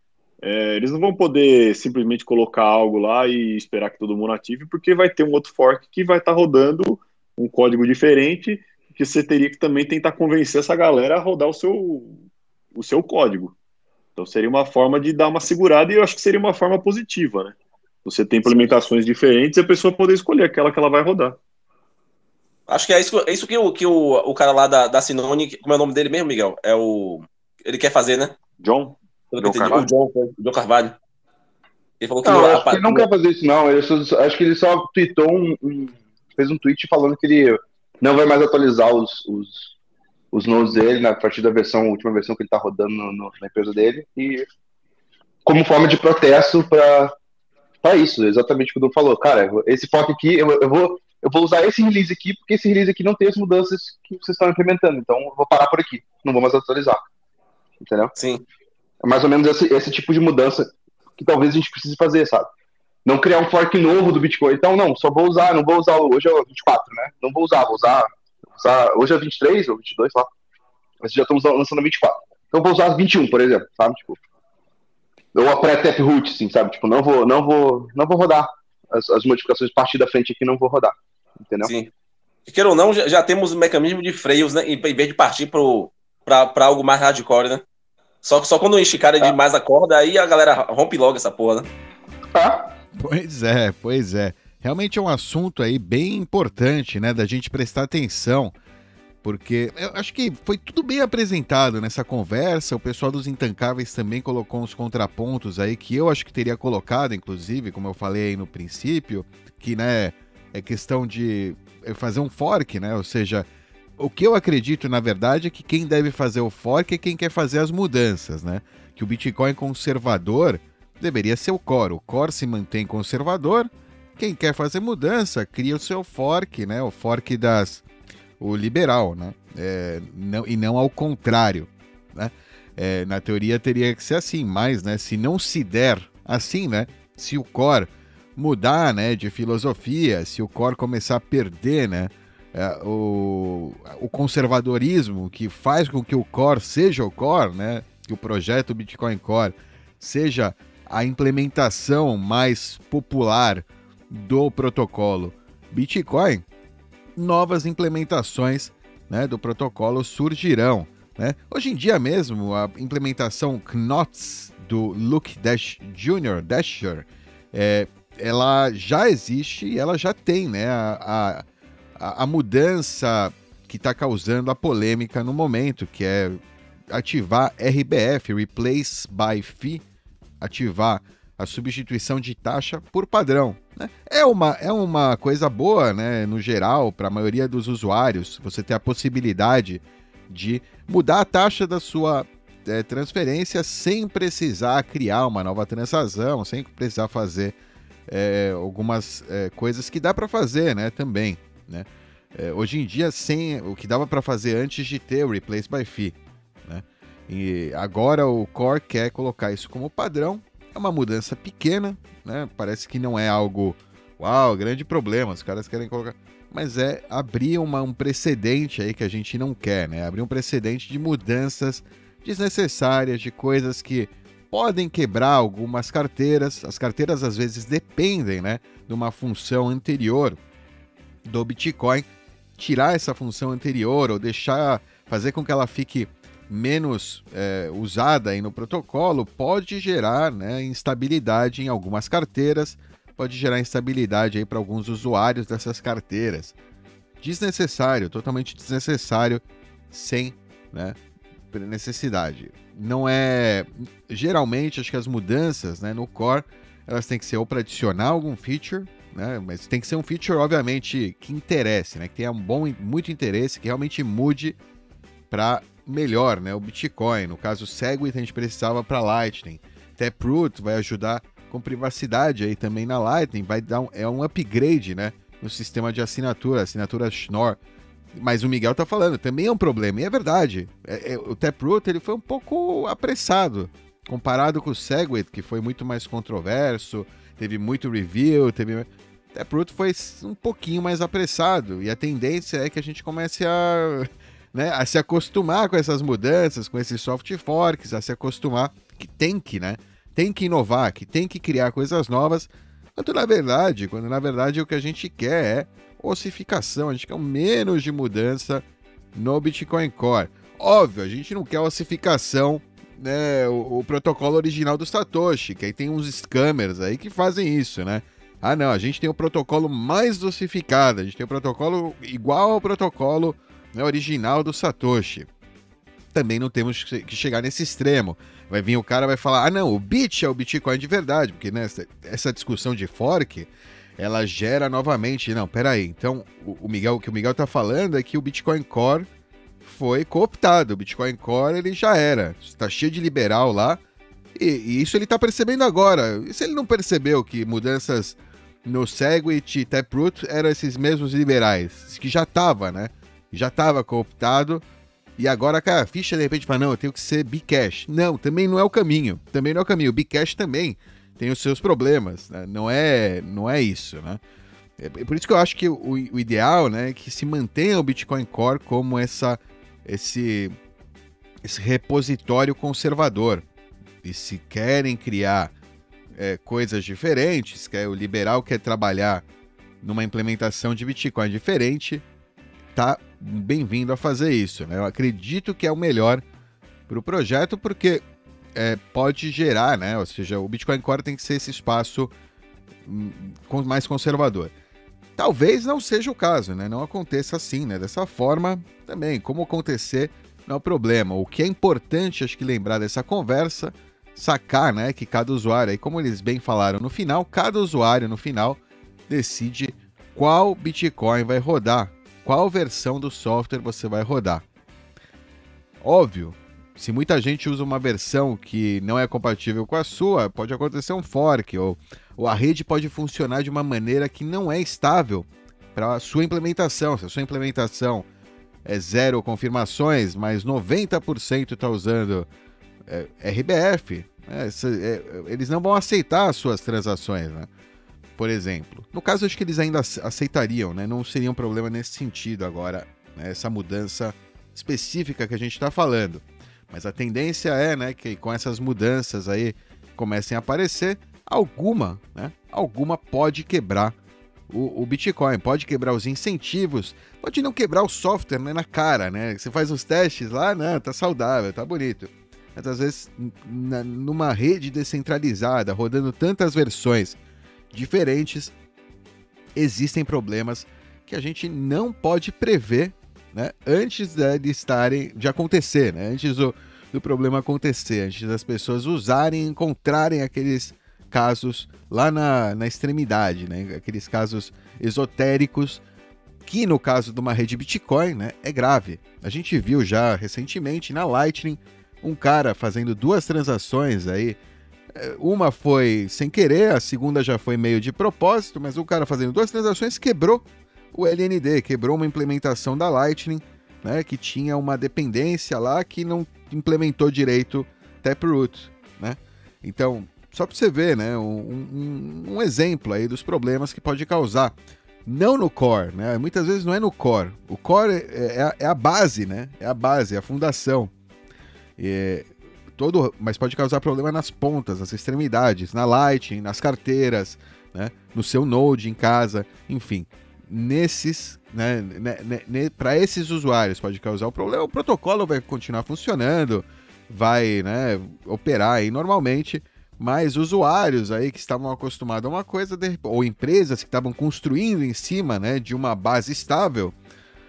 é, eles não vão poder simplesmente colocar algo lá e esperar que todo mundo ative, porque vai ter um outro fork que vai estar rodando um código diferente que você teria que também tentar convencer essa galera a rodar o seu, o seu código. Então seria uma forma de dar uma segurada e eu acho que seria uma forma positiva, né? Você tem implementações diferentes e a pessoa poder escolher aquela que ela vai rodar. Acho que é isso, é isso que, o, que o, o cara lá da, da Sinone, como é o nome dele mesmo, Miguel? É o. Ele quer fazer, né? John? John Carvalho? o John, o John Carvalho. Ele falou que Não, não, que ele não quer fazer isso, não. Ele só- acho que ele só tweetou um, um- fez um tweet falando que ele não vai mais atualizar os, os, os nodes dele né, a partir da versão, a última versão que ele está rodando no- no- na empresa dele. E como forma de protesto para isso, exatamente o que o Du falou. Cara, esse foco aqui, eu, eu vou. Eu vou usar esse release aqui, porque esse release aqui não tem as mudanças que vocês estão implementando. Então, eu vou parar por aqui. Não vou mais atualizar. Entendeu? Sim. É mais ou menos esse, esse tipo de mudança que talvez a gente precise fazer, sabe? Não criar um fork novo do Bitcoin. Então, não, só vou usar, não vou usar. Hoje é o 24, né? Não vou usar, vou usar. usar hoje é 23 ou 22, lá. Mas já estamos lançando a 24. Então, eu vou usar as 21, por exemplo, sabe? Tipo, ou a pré-taproot, assim, sabe? Tipo, não vou, não vou, não vou rodar. As, as modificações partir da frente aqui não vou rodar. Entendeu? Sim. Queira ou não, já, já temos um mecanismo de freios, né? Em, em vez de partir para algo mais hardcore, né? Só, só quando esticarem demais a corda, aí a galera rompe logo essa porra, né? Pois é, pois é. Realmente é um assunto aí bem importante, né, da gente prestar atenção, porque eu acho que foi tudo bem apresentado nessa conversa. O pessoal dos Intancáveis também colocou uns contrapontos aí que eu acho que teria colocado, inclusive, como eu falei aí no princípio, que, né, é questão de fazer um fork, né? Ou seja, o que eu acredito, na verdade, é que quem deve fazer o fork é quem quer fazer as mudanças, né? Que o Bitcoin conservador deveria ser o core. O core se mantém conservador. Quem quer fazer mudança cria o seu fork, né? O fork das o liberal, né? É, não, e não ao contrário, né? É, na teoria teria que ser assim, mas, né? Se não se der assim, né? Se o core mudar, né? De filosofia, se o core começar a perder, né? é, o, o conservadorismo que faz com que o core seja o core, né? Que o projeto Bitcoin Core seja a implementação mais popular do protocolo Bitcoin, novas implementações né, do protocolo surgirão. Né? Hoje em dia mesmo, a implementação Knots do Luke Dash Jr., Dasher, é, ela já existe e ela já tem né, a, a, a mudança que está causando a polêmica no momento, que é ativar RBF, Replace by Fee, ativar a substituição de taxa por padrão. Né? É, uma, é uma coisa boa, né, no geral, para a maioria dos usuários, você ter a possibilidade de mudar a taxa da sua é, transferência sem precisar criar uma nova transação, sem precisar fazer é, algumas é, coisas que dá para fazer né, também. Né? É, hoje em dia, sem o que dava para fazer antes de ter o Replace by Fee. Né? E agora o Core quer colocar isso como padrão. É uma mudança pequena, né? Parece que não é algo, uau, grande problema. Os caras querem colocar. Mas é abrir uma, um precedente aí que a gente não quer, né? Abrir um precedente de mudanças desnecessárias, de coisas que podem quebrar algumas carteiras. As carteiras às vezes dependem, né, de uma função anterior do Bitcoin. Tirar essa função anterior ou deixar fazer com que ela fique menos é, usada aí no protocolo pode gerar né, instabilidade em algumas carteiras, pode gerar instabilidade aí para alguns usuários dessas carteiras. Desnecessário, totalmente desnecessário, sem né, necessidade. Não é. Geralmente, acho que as mudanças né, no core elas têm que ser ou para adicionar algum feature, né, mas tem que ser um feature, obviamente, que interesse, né, que tenha um bom, muito interesse, que realmente mude para melhor, né? O Bitcoin, no caso Segwit a gente precisava para Lightning. Taproot vai ajudar com privacidade aí também na Lightning, vai dar um, é um upgrade, né, no sistema de assinatura, assinatura Schnorr. Mas o Miguel tá falando, também é um problema, e é verdade. É, é, o Taproot ele foi um pouco apressado comparado com o Segwit, que foi muito mais controverso, teve muito review, teve Taproot foi um pouquinho mais apressado, e a tendência é que a gente comece a né, a se acostumar com essas mudanças, com esses soft forks, a se acostumar que tem que, né? Tem que inovar, que tem que criar coisas novas, quando na verdade, quando na verdade o que a gente quer é ossificação, a gente quer um menos de mudança no Bitcoin Core. Óbvio, a gente não quer ossificação, né, o, o protocolo original do Satoshi, que aí tem uns scammers aí que fazem isso, né? Ah, não, a gente tem o protocolo mais ossificado, a gente tem o protocolo igual ao protocolo né, original do Satoshi. Também não temos que chegar nesse extremo. Vai vir o cara vai falar: ah, não, o Bit é o Bitcoin de verdade, porque né, essa discussão de fork ela gera novamente. Não, peraí. Então, o, Miguel, o que o Miguel tá falando é que o Bitcoin Core foi cooptado. O Bitcoin Core ele já era. Está cheio de liberal lá. E, e, isso ele tá percebendo agora. E se ele não percebeu que mudanças no Segwit e Taproot eram esses mesmos liberais? Que já tava, né? Já estava cooptado. E agora, cara, a ficha de repente fala: não, eu tenho que ser Bcash. Não, também não é o caminho. Também não é o caminho. O Bcash também tem os seus problemas. Né? Não, é, não é isso, né? É por isso que eu acho que o, o ideal né, é que se mantenha o Bitcoin Core como essa, esse, esse repositório conservador. E se querem criar é, coisas diferentes, quer, o liberal quer trabalhar numa implementação de Bitcoin diferente, tá bem-vindo a fazer isso. Né? Eu acredito que é o melhor para o projeto, porque é, pode gerar, né? Ou seja, o Bitcoin Core tem que ser esse espaço hum, mais conservador. Talvez não seja o caso, né? Não aconteça assim, né? Dessa forma também, como acontecer não é o problema. O que é importante, acho que lembrar dessa conversa, sacar, né, que cada usuário, aí como eles bem falaram no final, cada usuário no final decide qual Bitcoin vai rodar qual versão do software você vai rodar. Óbvio, se muita gente usa uma versão que não é compatível com a sua, pode acontecer um fork, ou, ou a rede pode funcionar de uma maneira que não é estável para a sua implementação. Se a sua implementação é zero confirmações, mas 90% está usando é, RBF, né, é, eles não vão aceitar as suas transações. Né? Por exemplo. No caso, acho que eles ainda aceitariam, né? Não seria um problema nesse sentido agora, né? essa mudança específica que a gente está falando. Mas a tendência é, né, que com essas mudanças aí comecem a aparecer, alguma, né? Alguma pode quebrar o, o, Bitcoin, pode quebrar os incentivos, pode não quebrar o software né, na cara, né? Você faz os testes lá, né? Tá saudável, tá bonito. Mas às vezes, numa rede descentralizada, rodando tantas versões, diferentes, existem problemas que a gente não pode prever né, antes de estarem de acontecer, né, antes do, do problema acontecer, antes das pessoas usarem, encontrarem aqueles casos lá na, na extremidade, né, aqueles casos esotéricos que no caso de uma rede Bitcoin né, é grave. A gente viu já recentemente na Lightning um cara fazendo duas transações aí uma foi sem querer, a segunda já foi meio de propósito, mas o cara fazendo duas transações quebrou o LND, quebrou uma implementação da Lightning, né, que tinha uma dependência lá que não implementou direito Taproot, né? Então, só para você ver, né, um, um, um, exemplo aí dos problemas que pode causar. Não no core, né? Muitas vezes não é no core. O core é, é, é a base, né? É a base, é a fundação. Todo, mas pode causar problema nas pontas, nas extremidades, na Lightning, nas carteiras, né, no seu Node em casa, enfim. Nesses, né, né, né para esses usuários pode causar o problema. O protocolo vai continuar funcionando, vai, né, operar aí normalmente, mas usuários aí que estavam acostumados a uma coisa, ou empresas que estavam construindo em cima, né, de uma base estável,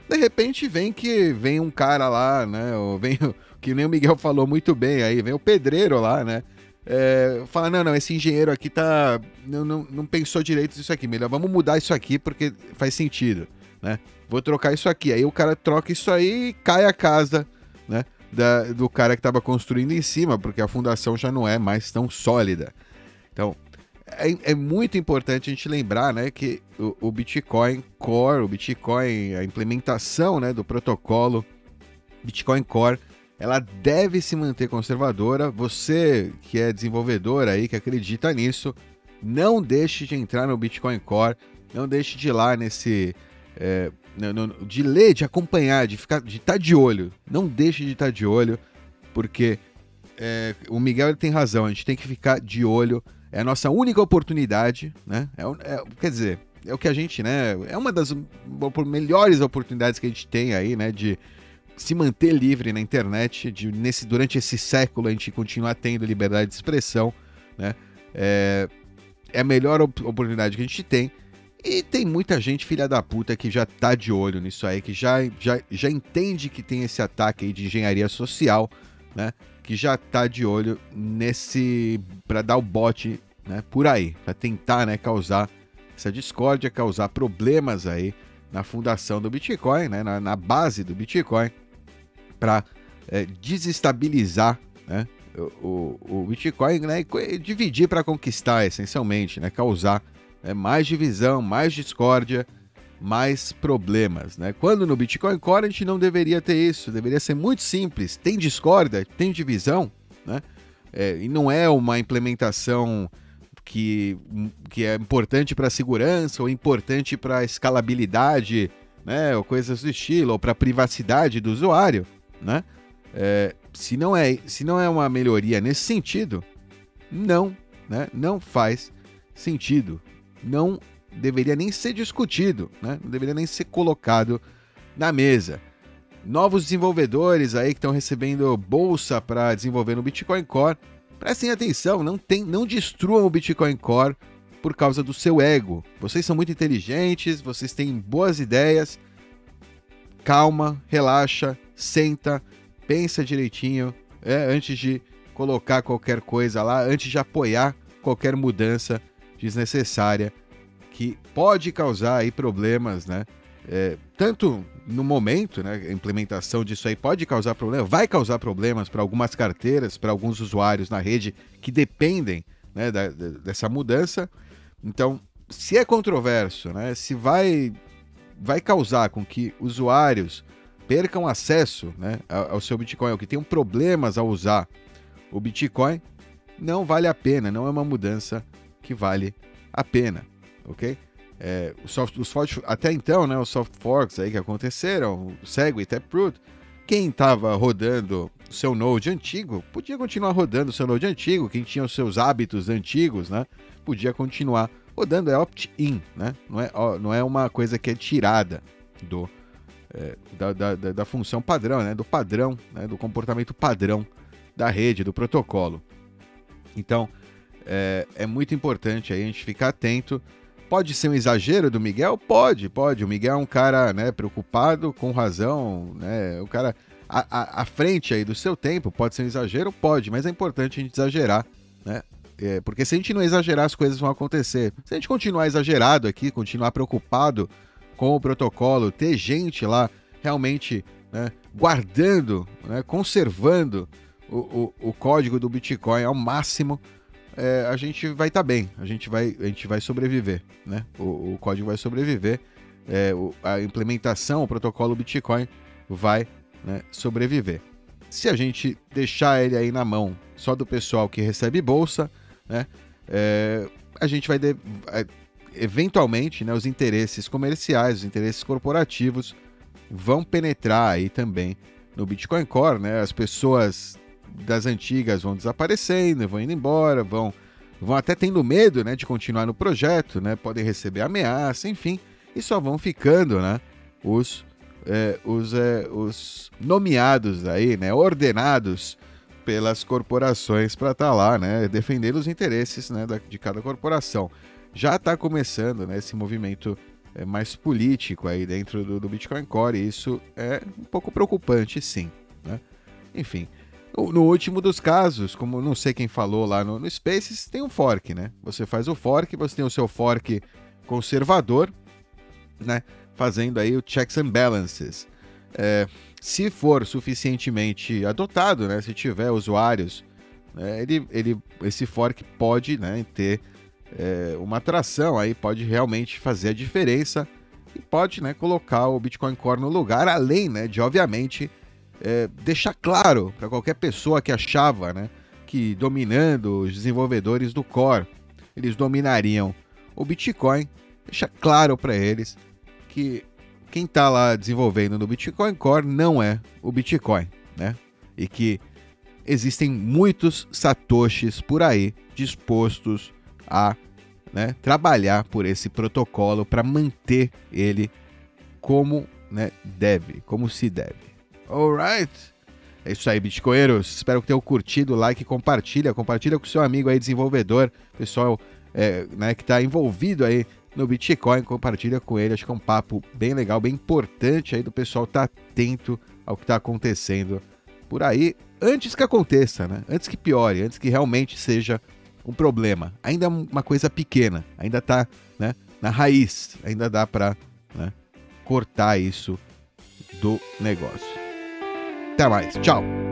de repente vem que vem um cara lá, né, ou vem que nem o Miguel falou muito bem aí, vem o pedreiro lá, né, é, fala, não, não, esse engenheiro aqui tá. Não, não, não pensou direito isso aqui. Melhor vamos mudar isso aqui porque faz sentido, né? Vou trocar isso aqui. Aí o cara troca isso aí e cai a casa, né? Da, do cara que estava construindo em cima, porque a fundação já não é mais tão sólida. Então, é, é muito importante a gente lembrar, né, que o, o Bitcoin Core, o Bitcoin, a implementação, né, do protocolo Bitcoin Core ela deve se manter conservadora. Você que é desenvolvedor aí, que acredita nisso, não deixe de entrar no Bitcoin Core, não deixe de ir lá nesse. É, de ler, de acompanhar, de ficar, de estar tá de olho. Não deixe de estar tá de olho, porque é, o Miguel tem razão. A gente tem que ficar de olho. É a nossa única oportunidade, né? É, é, quer dizer, é o que a gente, né? É uma das melhores oportunidades que a gente tem aí, né? De se manter livre na internet, de, nesse, durante esse século a gente continuar tendo liberdade de expressão, né? É, é a melhor op oportunidade que a gente tem. E tem muita gente filha da puta que já tá de olho nisso aí, que já, já, já entende que tem esse ataque aí de engenharia social, né? Que já tá de olho nesse. para dar o bote né, por aí, para tentar né, causar essa discórdia, causar problemas aí na fundação do Bitcoin, né, na, na base do Bitcoin para é, desestabilizar né, o, o, Bitcoin né, e dividir para conquistar, essencialmente, né, causar né, mais divisão, mais discórdia, mais problemas. Né? Quando no Bitcoin Core a gente não deveria ter isso, deveria ser muito simples. Tem discórdia, tem divisão, né? É, e não é uma implementação que, que é importante para segurança ou importante para escalabilidade, né, ou coisas do estilo, ou para privacidade do usuário né? É, se, não é, se não é uma melhoria nesse sentido, não, né? Não faz sentido. Não deveria nem ser discutido, né? Não deveria nem ser colocado na mesa. Novos desenvolvedores aí que estão recebendo bolsa para desenvolver no Bitcoin Core, prestem atenção, não, tem, não destruam o Bitcoin Core por causa do seu ego. Vocês são muito inteligentes, vocês têm boas ideias. Calma, relaxa, senta, pensa direitinho é, antes de colocar qualquer coisa lá, antes de apoiar qualquer mudança desnecessária que pode causar aí problemas, né? É, tanto no momento, né, a implementação disso aí pode causar problema, vai causar problemas para algumas carteiras, para alguns usuários na rede que dependem né, da, dessa mudança. Então, se é controverso, né, se vai, vai causar com que usuários percam acesso né, ao seu Bitcoin, ou que tenham problemas ao usar o Bitcoin, não vale a pena, não é uma mudança que vale a pena, ok? É, soft, os até então, né, os soft forks aí que aconteceram, o Segwit, Taproot, quem estava rodando o seu Node antigo podia continuar rodando o seu Node antigo, quem tinha os seus hábitos antigos, né, podia continuar rodando, é opt-in, né, não é, não é uma coisa que é tirada do é, da, da, da, função padrão, né? do padrão, né? do comportamento padrão da rede, do protocolo. Então, é, é, muito importante a gente ficar atento. Pode ser um exagero do Miguel? Pode, pode. O Miguel é um cara né, preocupado, com razão, né? O cara à, frente aí do seu tempo, pode ser um exagero? Pode, mas é importante a gente exagerar, né? É, porque se a gente não exagerar, as coisas vão acontecer. Se a gente continuar exagerado aqui, continuar preocupado com o protocolo, ter gente lá realmente né, guardando, né, conservando o, o, o, código do Bitcoin ao máximo, é, a gente vai estar tá bem, a gente vai, a gente vai sobreviver, né? O, o código vai sobreviver, é, a implementação, o protocolo Bitcoin vai né, sobreviver. Se a gente deixar ele aí na mão só do pessoal que recebe bolsa, né, é, a gente vai, de, eventualmente, né, os interesses comerciais, os interesses corporativos vão penetrar aí também no Bitcoin Core, né? As pessoas das antigas vão desaparecendo, vão indo embora, vão, vão até tendo medo né, de continuar no projeto, né, podem receber ameaça, enfim, e só vão ficando né, os, é, os, é, os nomeados aí, né, ordenados pelas corporações para estar tá lá, né, defendendo os interesses né, da, de cada corporação. Já está começando né, esse movimento é, mais político aí dentro do, do, Bitcoin Core, e isso é um pouco preocupante, sim. Né? Enfim, no último dos casos, como não sei quem falou lá no, no Spaces, tem um fork, né? Você faz o fork, você tem o seu fork conservador, né? Fazendo aí o checks and balances. É, se for suficientemente adotado, né? Se tiver usuários, né, ele, ele, esse fork pode né, ter é, uma atração aí, pode realmente fazer a diferença e pode né, colocar o Bitcoin Core no lugar, além né, de, obviamente, é, deixar claro para qualquer pessoa que achava né, que dominando os desenvolvedores do Core, eles dominariam o Bitcoin, deixa claro para eles que quem está lá desenvolvendo no Bitcoin Core não é o Bitcoin, né? E que existem muitos satoshis por aí dispostos a né, trabalhar por esse protocolo para manter ele como né, deve, como se deve. Alright? É isso aí, Bitcoinheiros. Espero que tenham curtido. Like, compartilha. Compartilha com seu amigo aí, desenvolvedor, pessoal é, né, que está envolvido aí no Bitcoin. Compartilha com ele. Acho que é um papo bem legal, bem importante aí do pessoal estar tá atento ao que está acontecendo por aí antes que aconteça, né? Antes que piore, antes que realmente seja um problema. Ainda é uma coisa pequena, ainda está né, na raiz, ainda dá para né, cortar isso do negócio. Até mais, tchau!